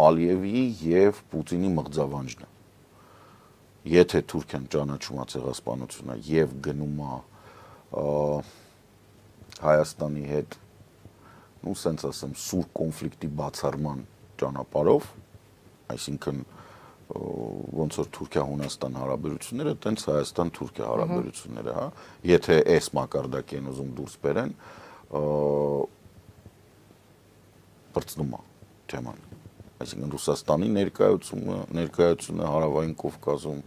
Ալիևի եւ Պուտինի մղձավանջն է։ Եթե Թուրքիան ճանաչում է ցեղասպանությունը եւ գնում է Հայաստանի հետ ու սենց ասեմ սուր կոնֆլիկտի բացառման ճանապարհով, այսինքն ոնց որ Թուրքիա-Հունաստան հարաբերությունները, տենց Հայաստան-Թուրքիա հարաբերությունները, հա։ Եթե այս մակարդակի են ուզում դուրս բերեն, բրծնում է թեման։ Այսինքն Ռուսաստանի ներկայությունը, ներկայությունը հարավային Կովկասում,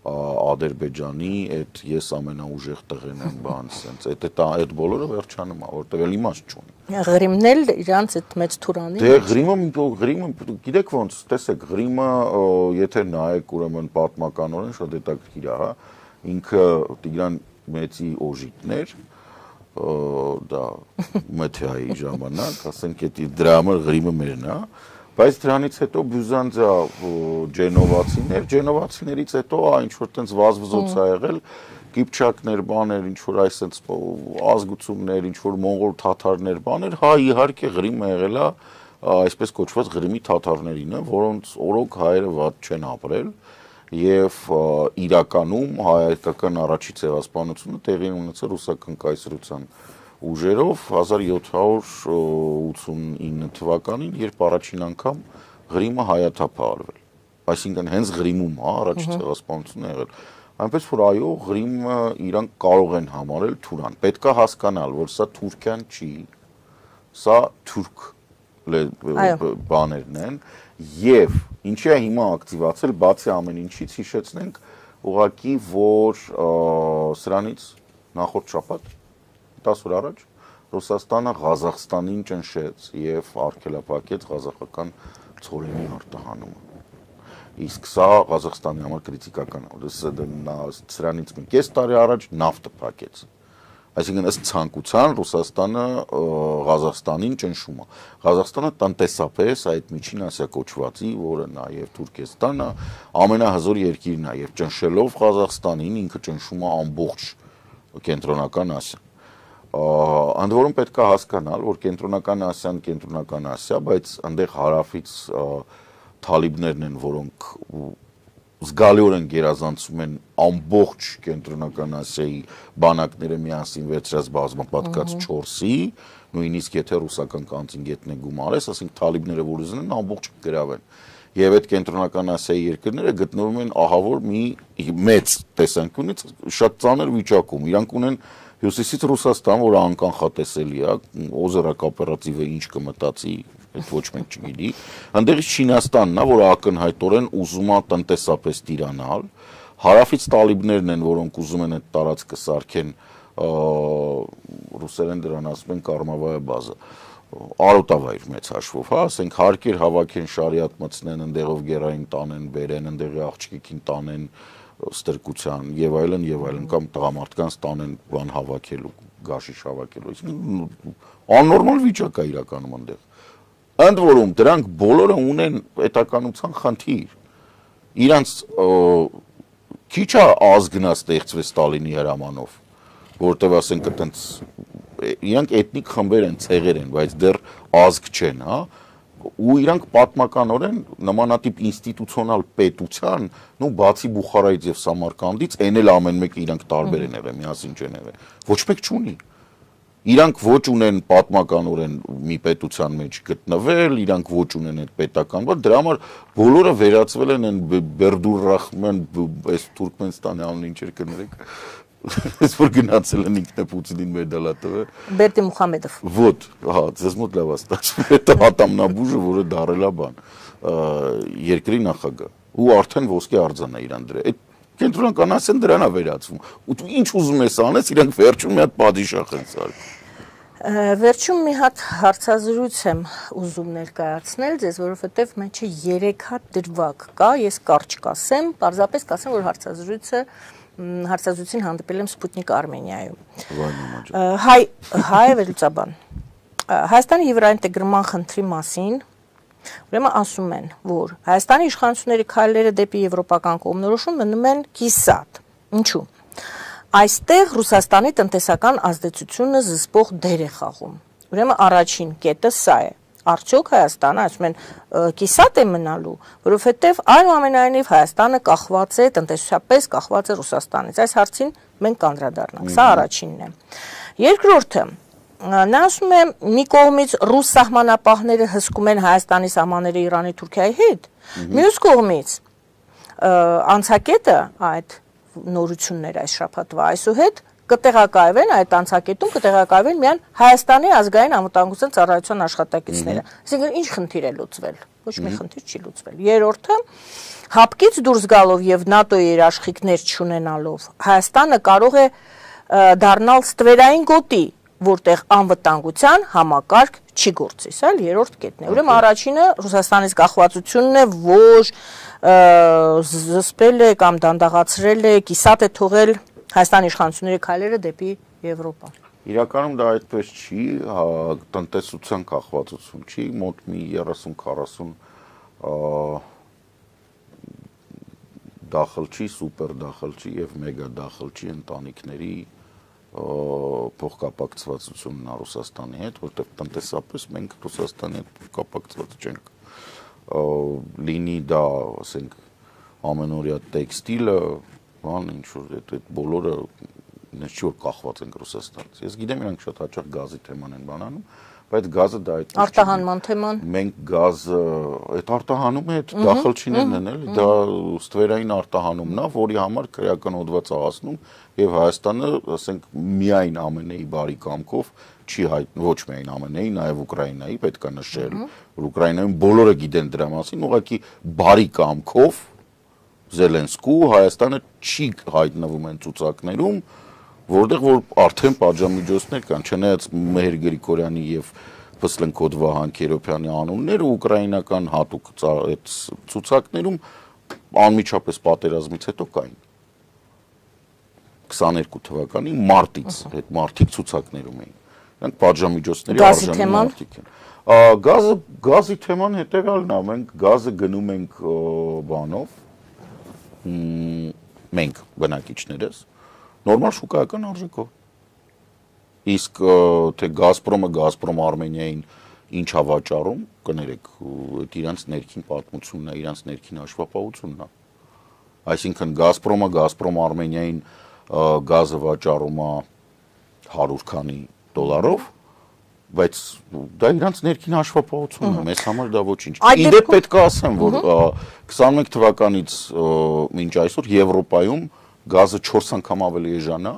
Ադրբեջանի այդ ես ամենաուժեղ տղեն եմ բան sense այդ այդ այդ բոլորը վերջանում է որտեղ էլ իմաստ չունի Ղրիմն էլ իրանց այդ մեծ թուրանի Դե Ղրիմը Ղրիմը գիտեք ոնց տեսեք Ղրիմը եթե նայեք ուրեմն պատմականորեն շատ հետաքրքիր է հա ինքը Տիգրան մեծի օժիտներ դա մեթեայի ժամանակ ասենք այդ դրա համար Ղրիմը մերն է բայց դրանից հետո Բյուզանդիա ջենովացիներ, ջենովացիներից հետո ինչ որ տենց վազվզոց ա եղել, կիպչակներ, բաներ, ինչ որ այսպես ազգություններ, ինչ որ մոնղոլ թաթարներ, բաներ, հա իհարկե Ղրիմը եղել է այսպես կոչված Ղրիմի թաթարներինը, որոնց օրոք հայերը ված չեն ապրել եւ իրականում հայկական առաջի ցեղասպանությունը տեղի ունեցել ռուսական կայսրության ուժերով 1789 թվականին, երբ առաջին անգամ Ղրիմը հայաթափ արվել։ Այսինքն հենց Ղրիմում հա առաջի ցեղասպանությունը եղել։ Այնպես որ այո, Ղրիմը իրանք կարող են համարել Թուրան։ Պետքա հասկանալ, որ սա Թուրքիան չի, սա թուրք բաներն են եւ ինչի է հիմա ակտիվացել բացի ամեն ինչից հիշեցնենք ուղակի որ սրանից նախորդ շաբաթ 10 օր առաջ Ռուսաստանը Ղազախստանին ճնշեց եւ արգելափակեց ղազախական ծորենի արտահանումը։ Իսկ սա Ղազախստանի համար քրիտիկական է։ Սրանից մի կես տարի առաջ նավթը փակեց Այսինքն ըստ ցանկության Ռուսաստանը Ղազախստանին ճնշում է։ Ղազախստանը տնտեսապես այդ միջին Ասիա կոչվածի, որը նաև Թուրքեստանը ամենահզոր երկիրն է եւ ճնշելով Ղազախստանին ինքը ճնշում է ամբողջ կենտրոնական Ասիան ընդ որում պետք է հասկանալ, որ կենտրոնական Ասիան կենտրոնական Ասիա, բայց այնտեղ հարավից թալիբներն են, որոնք զգալիորեն գերազանցում են ամբողջ կենտրոնական Ասիայի բանակները միասին վերցրած բազմապատկած 4-ի, նույնիսկ եթե ռուսական կոնտինգենտն է գումարես, ասենք թալիբները որ ուզեն են ամբողջ գրավեն։ Եվ այդ կենտրոնական Ասիայի երկրները գտնվում են ահավոր մի մեծ տեսանկյունից շատ ծանր վիճակում։ Իրանք ունեն հյուսիսից Ռուսաստան, որը անկանխատեսելի է, օզերակ օպերատիվը ինչ կմտածի այդ ոչ մեկ չգիտի։ Այնտեղից Չինաստանն է, որը ակնհայտորեն ուզում է տնտեսապես տիրանալ։ Հարավից տալիբներն են, որոնք ուզում են այդ տարածքը սարքեն ռուսերեն դրան ասում են կարմավայ բազա արոտավայր մեծ հաշվով, հա, ասենք հարկեր հավաքեն, շարիատ մտցնեն, ընդեղով գերային տանեն, բերեն, ընդեղի աղջիկին տանեն ստրկության եւ այլն եւ այլն կամ տղամարդկանց տանեն բան հավաքելու, գաշիշ հավաքելու։ Իսկ աննորմալ վիճակ է իրականում այնտեղ ընդ որում դրանք բոլորը ունեն պետականության խնդիր իրանց քիչ է ազգնա ստեղծվեց Ստալինի հրամանով որտեվ ասենք այտենց իրանք էթնիկ խմբեր են, ցեղեր են, բայց դեռ ազգ չեն, հա ու իրանք պատմականորեն նմանատիպ ինստիտուցիոնալ պետության, նու բացի Բուխարայից եւ Սամարկանդից, այն էլ ամեն մեկը իրանք տարբեր են եղել, միասին չեն եղել։ Ոչ մեկ չունի իրանք ոչ ունեն պատմականորեն մի պետության մեջ գտնվել, իրանք ոչ ունեն այդ պետական, բայց դրա համար բոլորը վերածվել են այն Բերդուրրախման այս Թուրքմենստանի անուն ինչեր կներեք Ես որ գնացել են ինքնը Պուտինին մեդալա տվել։ Բերդի Մուխամեդով։ Ոտ, հա, ձեզ մոտ լավ աստաց։ Դա հատամնաբուժը, որը դարելա բան, երկրի նախագահ։ Ու արդեն ոսկե արձան է իրան դրա։ Այդ կենտրոնական կանասեն դրանա վերածվում։ Ու դու ինչ ուզում ես անես, իրանք վերջում մի հատ падիշախ են սարքում։ Վերջում մի հատ հարցազրույց եմ ուզում ներկայացնել ձեզ, որովհետև մեջը 3 հատ դրվակ կա, ես կարճ կասեմ, պարզապես կասեմ, որ հարցազրույցը հարցազրույցին հանդիպել եմ Սպուտնիկ Արմենիայում։ Հայ հայ վերլուծաբան։ Հայաստանի եվրոինտեգրման խնդրի մասին Ուրեմն ասում են, որ Հայաստանի իշխանությունների քայլերը դեպի եվրոպական կողմնորոշում մնում են կիսատ։ Ինչու՞։ Այստեղ Ռուսաստանի տնտեսական ազդեցությունը զսպող դեր է խաղում։ Ուրեմն առաջին կետը սա է արդյոք Հայաստանը ասում են կիսատ է մնալու, որովհետև այնուամենայնիվ Հայաստանը կախված է տնտեսապես կախված է Ռուսաստանից։ Այս հարցին մենք կանդրադառնանք։ Սա առաջինն է։ Երկրորդը նա ասում է մի կողմից ռուս սահմանապահները հսկում են Հայաստանի սահմանները Իրանի Թուրքիայի հետ։ Մյուս կողմից անցակետը այդ նորություններ այս շփաթվա այսուհետ կտեղակայվեն այդ անցակետում կտեղակայվեն միայն Հայաստանի ազգային անվտանգության ծառայության աշխատակիցները։ Այսինքն ինչ խնդիր է լուծվել։ Ոչ մի խնդիր չի լուծվել։ Երրորդը հապկից դուրս գալով եւ ՆԱՏՕ-ի երաշխիքներ չունենալով Հայաստանը կարող է դառնալ ստվերային գոտի, որտեղ անվտանգության համակարգ չի գործի։ Սա երրորդ կետն է։ Ուրեմն առաջինը Ռուսաստանից կախվածությունն է, որ զսպել է կամ դանդաղացրել է, կիսատ է թողել Հայաստանի իշխանությունների քայլերը դեպի Եվրոպա։ Իրականում դա այդպես չի, հա, տնտեսության կախվածություն չի, մոտ մի 30-40 դախլչի, սուպեր դախլչի եւ մեգա դախլչի ընտանիքների փոխկապակցվածությունն Ռուսաստանի հետ, որտեղ տնտեսապես մենք Ռուսաստանի հետ կապակցված չենք լինի դա, ասենք, ամենօրյա տեքստիլը, բան ինչ որ այդ բոլորը ինձ չի որ կախված են Ռուսաստանից։ Ես գիտեմ իրանք շատ հաճախ գազի թեման են բանանում, բայց գազը դա այդ արտահանման թեման մենք գազը այդ արտահանումը այդ դախլչիներն են էլի դա ստվերային արտահանումն է որի համար քրեական հոդված աղացնում եւ Հայաստանը ասենք միայն ԱՄՆ-ի բարի կամքով չի հայտ ոչ միայն ԱՄՆ-ի նաեւ Ուկրաինայի պետք է նշել որ Ուկրաինայում բոլորը գիտեն դրա մասին ուղղակի բարի կամքով Զելենսկու Հայաստանը չի հայտնվում են ցուցակներում որտեղ որ արդեն պատժամիջոցներ կան, չնայած Մեհր Գրիգորյանի եւ Պսլենկոդ Վահան Քերոփյանի անունները ուկրաինական հատուկ այդ ցուցակներում անմիջապես պատերազմից հետո կային։ 22 թվականի մարտից այդ մարտիկ ցուցակներում էին։ Նրանք պատժամիջոցների արժանի մարտիկ են։ Գազը գազի թեման հետեւյալն է, մենք գազը գնում ենք բանով մենք բնակիչներս նորմալ շուկայական արժեքով։ Իսկ թե Գազպրոմը Գազպրոմ Արմենիային ինչ ա վաճառում, կներեք, այդ իրանց ներքին պատմությունն է, իրանց ներքին հաշվապահությունն է։ Այսինքն Գազպրոմը Գազպրոմ Արմենիային գազը վաճառում է 100 քանի դոլարով, բայց դա իրանց ներքին հաշվապահությունն է, մեզ համար դա ոչինչ։ Իդեպ պետք է ասեմ, որ ա, 21 թվականից մինչ այսօր Եվրոպայում գազը 4 անգամ ավելի էժան է,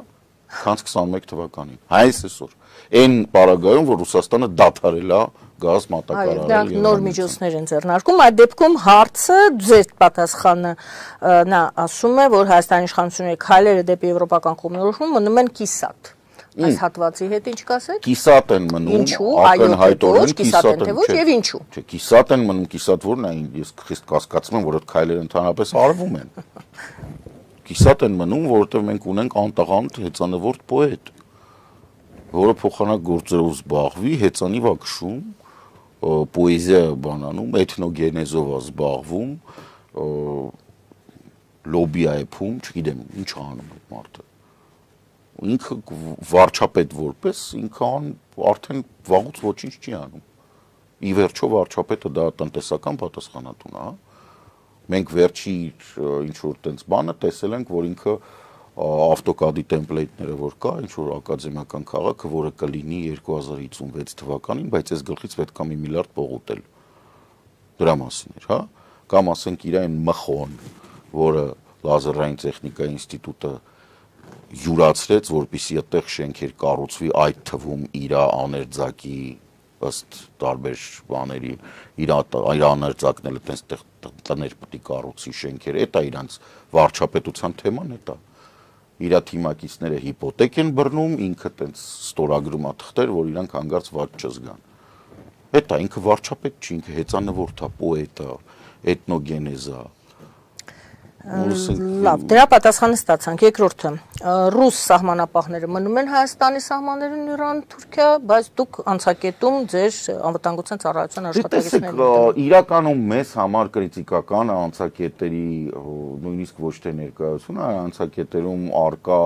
քան 21 թվականին։ Հայս այսօր։ Այն պարագայում, որ Ռուսաստանը դադարել է գազ Այո, մատակարարել դրանք նոր Եվրամիջոցին։ միջոցներ են ձեռնարկում։ Այդ դեպքում հարցը ձեր պատասխանը նա ասում է, որ Հայաստանի իշխանությունների քայլերը դեպի եվրոպական կողմնորոշում մնում են կիսատ։ Այս հատվածի հետ ինչ կասեք։ կիսատ են մնում Ինչու? Ակնհայտորեն կիսատ են, թե ոչ, եւ ինչու։ Չէ, կիսատ են մնում, կիսատ որն է, ես խիստ կասկածում եմ, որ այդ քայլերը ընդհանրապես արվում են։ Կիսատ են մնում, որովհետև մենք ունենք անտաղանդ հեծանվորդ պոետ, որը փոխանակ գործերով զբաղվի, հեծանիվ է քշում, ը, պոեզիա է բանանում, էթնոգենեզով է զբաղվում, ը, լոբի է փում, չգիտեմ, ինչ է անում այդ մարդը ինքը վարչապետ որպես ինքը ան արդեն վաղուց ոչինչ չի անում։ Ի վերջո վարչապետը դա տնտեսական պատասխանատուն է։ հա։ Մենք վերջի ինչ որ տենց բանը տեսել ենք, որ ինքը ավտոկադի տեմպլեյթները որ կա, ինչ որ ակադեմիական քաղաքը, որը կլինի 2056 թվականին, բայց այս գլխից պետք է մի միլիարդ պողոտել դրա մասին էր, հա։ Կամ ասենք իր այն մխոն, որը լազերային տեխնիկա ինստիտուտը յուրացրեց, որպիսի այդտեղ շենքեր կառուցվի, այդ թվում իր աներձակի ըստ տարբեր բաների իր իր աներձակն էլ տեղ տներ պետք է կառուցի շենքեր, դա է իրանց վարչապետության թեման է դա։ Իր թիմակիցները հիպոթեք են բռնում, ինքը տենց ստորագրում է թղթեր, որ իրանք հանգարց ված չզգան։ Հետա ինքը վարչապետ չի, ինքը հեծանվորդ է, պոետ է, էթնոգենեզ է։ Լավ, դրա պատասխանը ստացանք։ Երկրորդը, ռուս սահմանապահները մնում են Հայաստանի սահմաններում Իրան, Թուրքիա, բայց դուք անցակետում ձեր անվտանգության ծառայության Տեսեք, աշխատակիցներն ա, իրականում մեզ համար կրիտիկական է անցակետերի նույնիսկ ոչ թե ներկայությունը, այլ անցակետերում արկա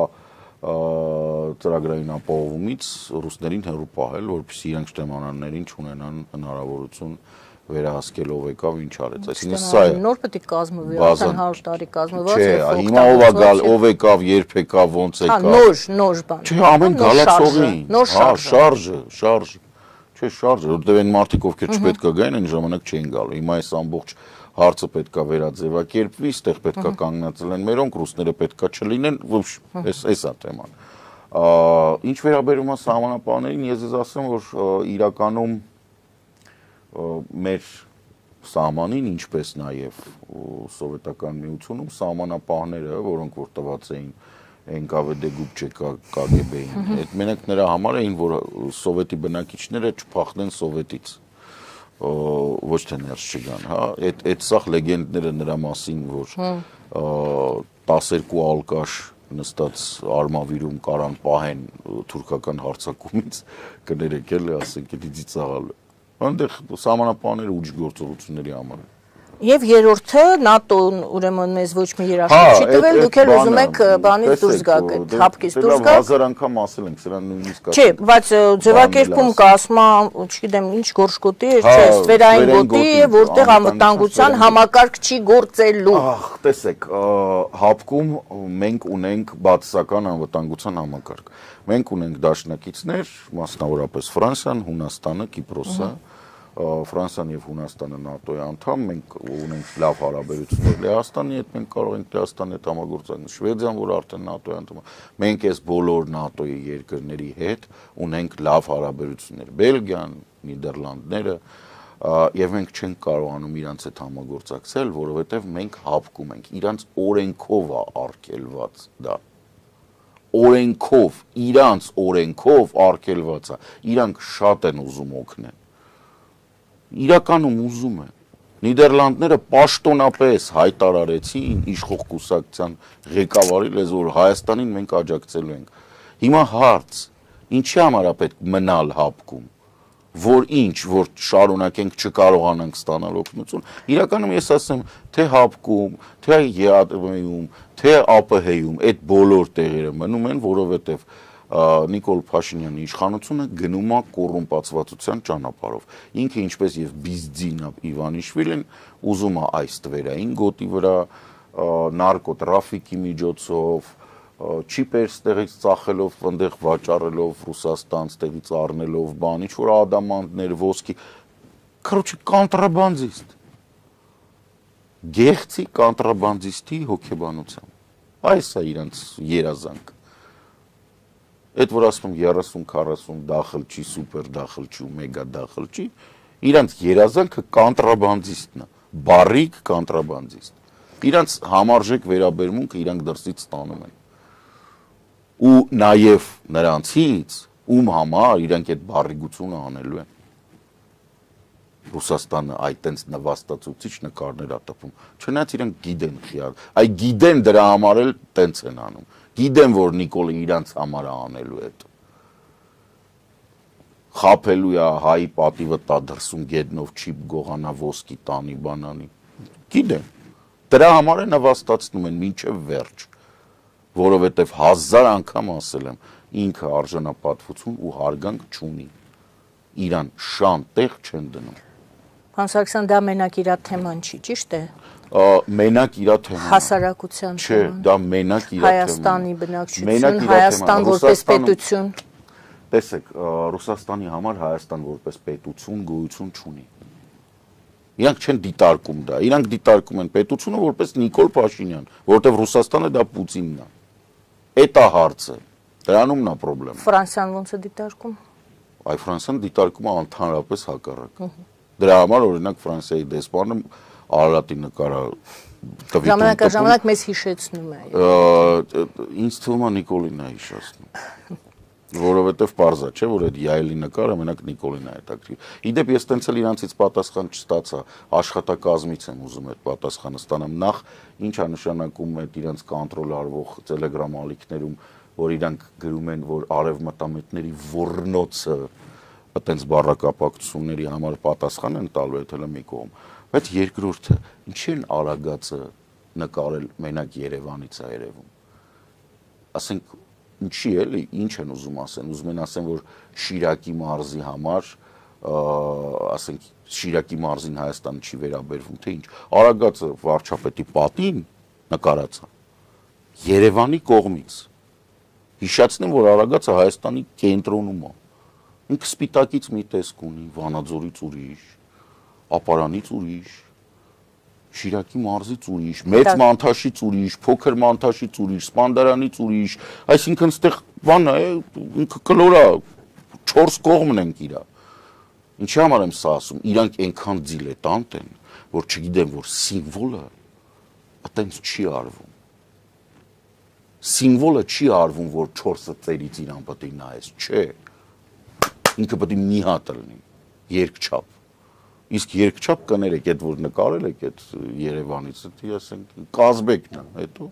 ծրագրային ապահովումից ռուսներին հեռու պահել, որպեսզի իրենք շտեմանաններին չունենան հնարավորություն վերահսկելով եկավ ինչ արեց։ Այսինքն սա է։ նոր պետք է կազմվի, արդեն 100 տարի կազմված Չէ, եւ հիմա ով է գալ, ով եկավ, երբ եկավ, ոնց Հա, եկավ։ նոր, նոր բան։ Չէ, ամեն գալացողին։ Նոր Հա, շարժը։ շարժը, Չէ, շարժը, որտեղ այն մարդիկ, ովքեր չպետք է գային, այն ժամանակ չէին գալու։ Հիմա այս ամբողջ հարցը պետքա վերաձևակերպվի, ստեղ պետքա կանգնածել են մերոնք, ռուսները պետքա չլինեն, ոչ, էս էս է թեման։ Ա, Ինչ վերաբերում է սահմանապահներին, ես ես ասեմ, որ իրականում մեր սահմանին, ինչպես նաև սովետական միությունում սահմանապահները, որոնք որ տված էին NKVD գուբչե KGB-ին, այդ մենակ նրա համար էին, որ սովետի բնակիչները չփախնեն սովետից ոչ թե ներս չգան, հա, այդ այդ սախ լեգենդները նրա մասին, որ ա, 12 ալկաշ նստած արմավիրում կարան պահեն թուրքական հարցակումից կներեք էլ ասենք դի ծաղալ այնտեղ սահմանապահները ուժ գործողությունների համար Եվ երրորդը ՆԱՏՕ-ն ուրեմն մեզ ոչ մի Հա, երաշխիք չի տվել, դուք էլ ուզում եք բանից դուրս գաք, այդ հապկից դուրս գաք։ Հազար անգամ ասել ենք, սրան նույնիսկ Չէ, բայց ձևակերպում կա ասма, չգիտեմ, ինչ գորշկոտի է, Հա, չէ, ստվերային գոտի է, որտեղ անվտանգության համակարգ չի գործելու։ Ահ, տեսեք, հապկում մենք ունենք բացասական անվտանգության համակարգ։ Մենք ունենք դաշնակիցներ, մասնավորապես Ֆրանսիան, Հունաստանը, Կիպրոսը, ա, Ֆրանսիան եւ Հունաստանը ՆԱՏՕ-ի անդամ, մենք ունենք լավ հարաբերություններ Լեհաստանի հետ, մենք կարող ենք Լեհաստանի հետ համագործակցել։ Շվեդիան, որ արդեն ՆԱՏՕ-ի անդամ է, մենք այս բոլոր ՆԱՏՕ-ի երկրների հետ ունենք լավ հարաբերություններ։ Բելգիան, Նիդերլանդները, ա, եւ մենք չենք կարողանում իրանց հետ համագործակցել, որովհետեւ մենք հապկում ենք։ Իրանց օրենքով է արգելված դա օրենքով, իրանց օրենքով արգելված է։ Իրանք շատ են ուզում օգնել իրականում ուզում է Նիդերլանդները պաշտոնապես հայտարարեցին իշխող կուսակցության ղեկավարի լեզ որ Հայաստանին մենք աջակցելու ենք։ Հիմա հարց, ինչի համար է պետք մնալ հապկում որ ինչ որ շարունակենք չկարողանանք ստանալ օգնություն իրականում ես ասեմ թե հապկում թե ԵԱՏՄ-ում թե ԱՊՀ-ում այդ բոլոր տեղերը մնում են որովհետև Նիկոլ Փաշինյանի իշխանությունը գնում է կոռումպացվածության ճանապարհով։ Ինքը ինչպես եւ Բիզձինա Իվանիշվիլին ուզում է այս տվերային գոտի վրա նարկոտրաֆիկի միջոցով չիպեր ստեղից ծախելով, այնտեղ վաճառելով Ռուսաստան ստեղից առնելով, բան, ինչ որ ադամանդներ, ոսկի, քրոջի կոնտրաբանդիստ։ Գեղցի կոնտրաբանդիստի հոգեբանությամբ։ Այս է իրանց երազանք։ Այդ որ ասում 30-40 դախլչի, սուպեր դախլչի, մեգա դախլչի, իրանց երազանքը կոնտրաբանդիստն է, բարիկ կոնտրաբանդիստ։ Իրանց համարժեք վերաբերմունքը իրանք դրսից ստանում են։ Ու նաև նրանցից ում համար իրանք այդ բարիգությունը անելու են։ Ռուսաստանը այ տենց նվաստացուցիչ նկարներ ա տպում։ Չնայած իրենք գիտեն խիալ, այ գիտեն դրա համար էլ տենց են անում գիտեմ որ Նիկոլը իրանց համար է անելու այդ խափելու է հայի պատիվը տա դրսում գետնով չիպ գողանա ոսկի տանի բանանի գիտեմ դրա համար է նվաստացնում են մինչև վերջ որովհետև հազար անգամ ասել եմ ինքը արժանապատվություն ու հարգանք չունի իրան շան տեղ չեն դնում Պարոն Սարգսյան դա մենակ իր թեման չի ճիշտ է մենակ իրա թեման հասարակության չէ դա մենակ իրա թեման Հայաստանի բնակչություն Հայաստան որպես պետություն տեսեք Ռուսաստանի համար Հայաստան որպես պետություն գոյություն չունի Իրանք չեն դիտարկում դա իրանք դիտարկում են պետությունը որպես Նիկոլ Փաշինյան որովհետև Ռուսաստանը դա Պուտինն է Էդ է հարցը դրանումն է խնդրեմ Ֆրանսիան ո՞նց է դիտարկում Այ Ֆրանսիան դիտարկում է ընդհանրապես հակառակ Դրա համար օրինակ Ֆրանսիայի դեսպանը Արարատի նկարը տվի Ժամանակ ժամանակ մեզ հիշեցնում է։ Ինչ թվում է Նիկոլին է հիշեցնում որովհետև parza չէ որ այդ յայլի նկարը մենակ Նիկոլին է հետաքրքիր։ Իդեպ ես տենց էլ իրանցից պատասխան չստացա, աշխատակազմից եմ ուզում այդ պատասխանը ստանամ։ Նախ ինչա նշանակում այդ իրանց կոնտրոլ արվող Telegram ալիքներում, որ իրանք գրում են, որ արևմտամետների ոռնոցը այտենց բառակապակցությունների համար պատասխան են տալու, եթե լը մի կողմ Բայց երկրորդը, ինչի են արագացը նկարել մենակ Երևանից է երևում։ Ասենք ինչի էլի, ինչ են ուզում ասեն, ուզում են ասեն, որ Շիրակի մարզի համար ասենք Շիրակի մարզին Հայաստանը չի վերաբերվում, թե ինչ։ Արագացը վարչապետի պատին նկարած է։ Երևանի կողմից։ Հիշացնեմ, որ Արագացը Հայաստանի կենտրոնում է։ Ինքը սպիտակից մի տեսք ունի, Վանաձորից ուրիշ ապարանից ուրիշ, Շիրակի մարզից ուրիշ, մեծ մանթաշից ուրիշ, փոքր մանթաշից ուրիշ, սպանդարանից ուրիշ, այսինքն ստեղ բանն է, ինքը կլորա 4 կողմն ենք իրա։ Ինչի համար եմ սա ասում, իրանք այնքան դիլետանտ են, որ չգիտեմ, որ սիմվոլը այտենց չի արվում։ Սիմվոլը չի արվում, որ 4-ը ծերից իրան պետք է նայես, չէ։ Ինքը պետք է մի հատ լինի, երկչափ իսկ երկչափ կներեք այդ որ նկարել եք այդ Երևանից դի ասենք կազբեկն է հետո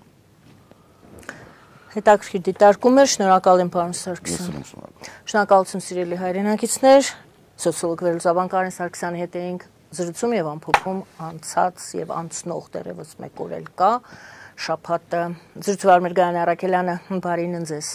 հետաքրքիր դիտարկում էր շնորհակալ եմ պարոն Սարգսյան շնորհակալություն սիրելի հայրենակիցներ սոցիոլոգ վերլուծաբան Կարեն Սարգսյանի հետ էինք զրուցում եւ ամփոփում անցած եւ անցնող դերևս մեկ օր էլ կա շփաթը զրուցվար մեր գան Արաքելյանը բարին ընձես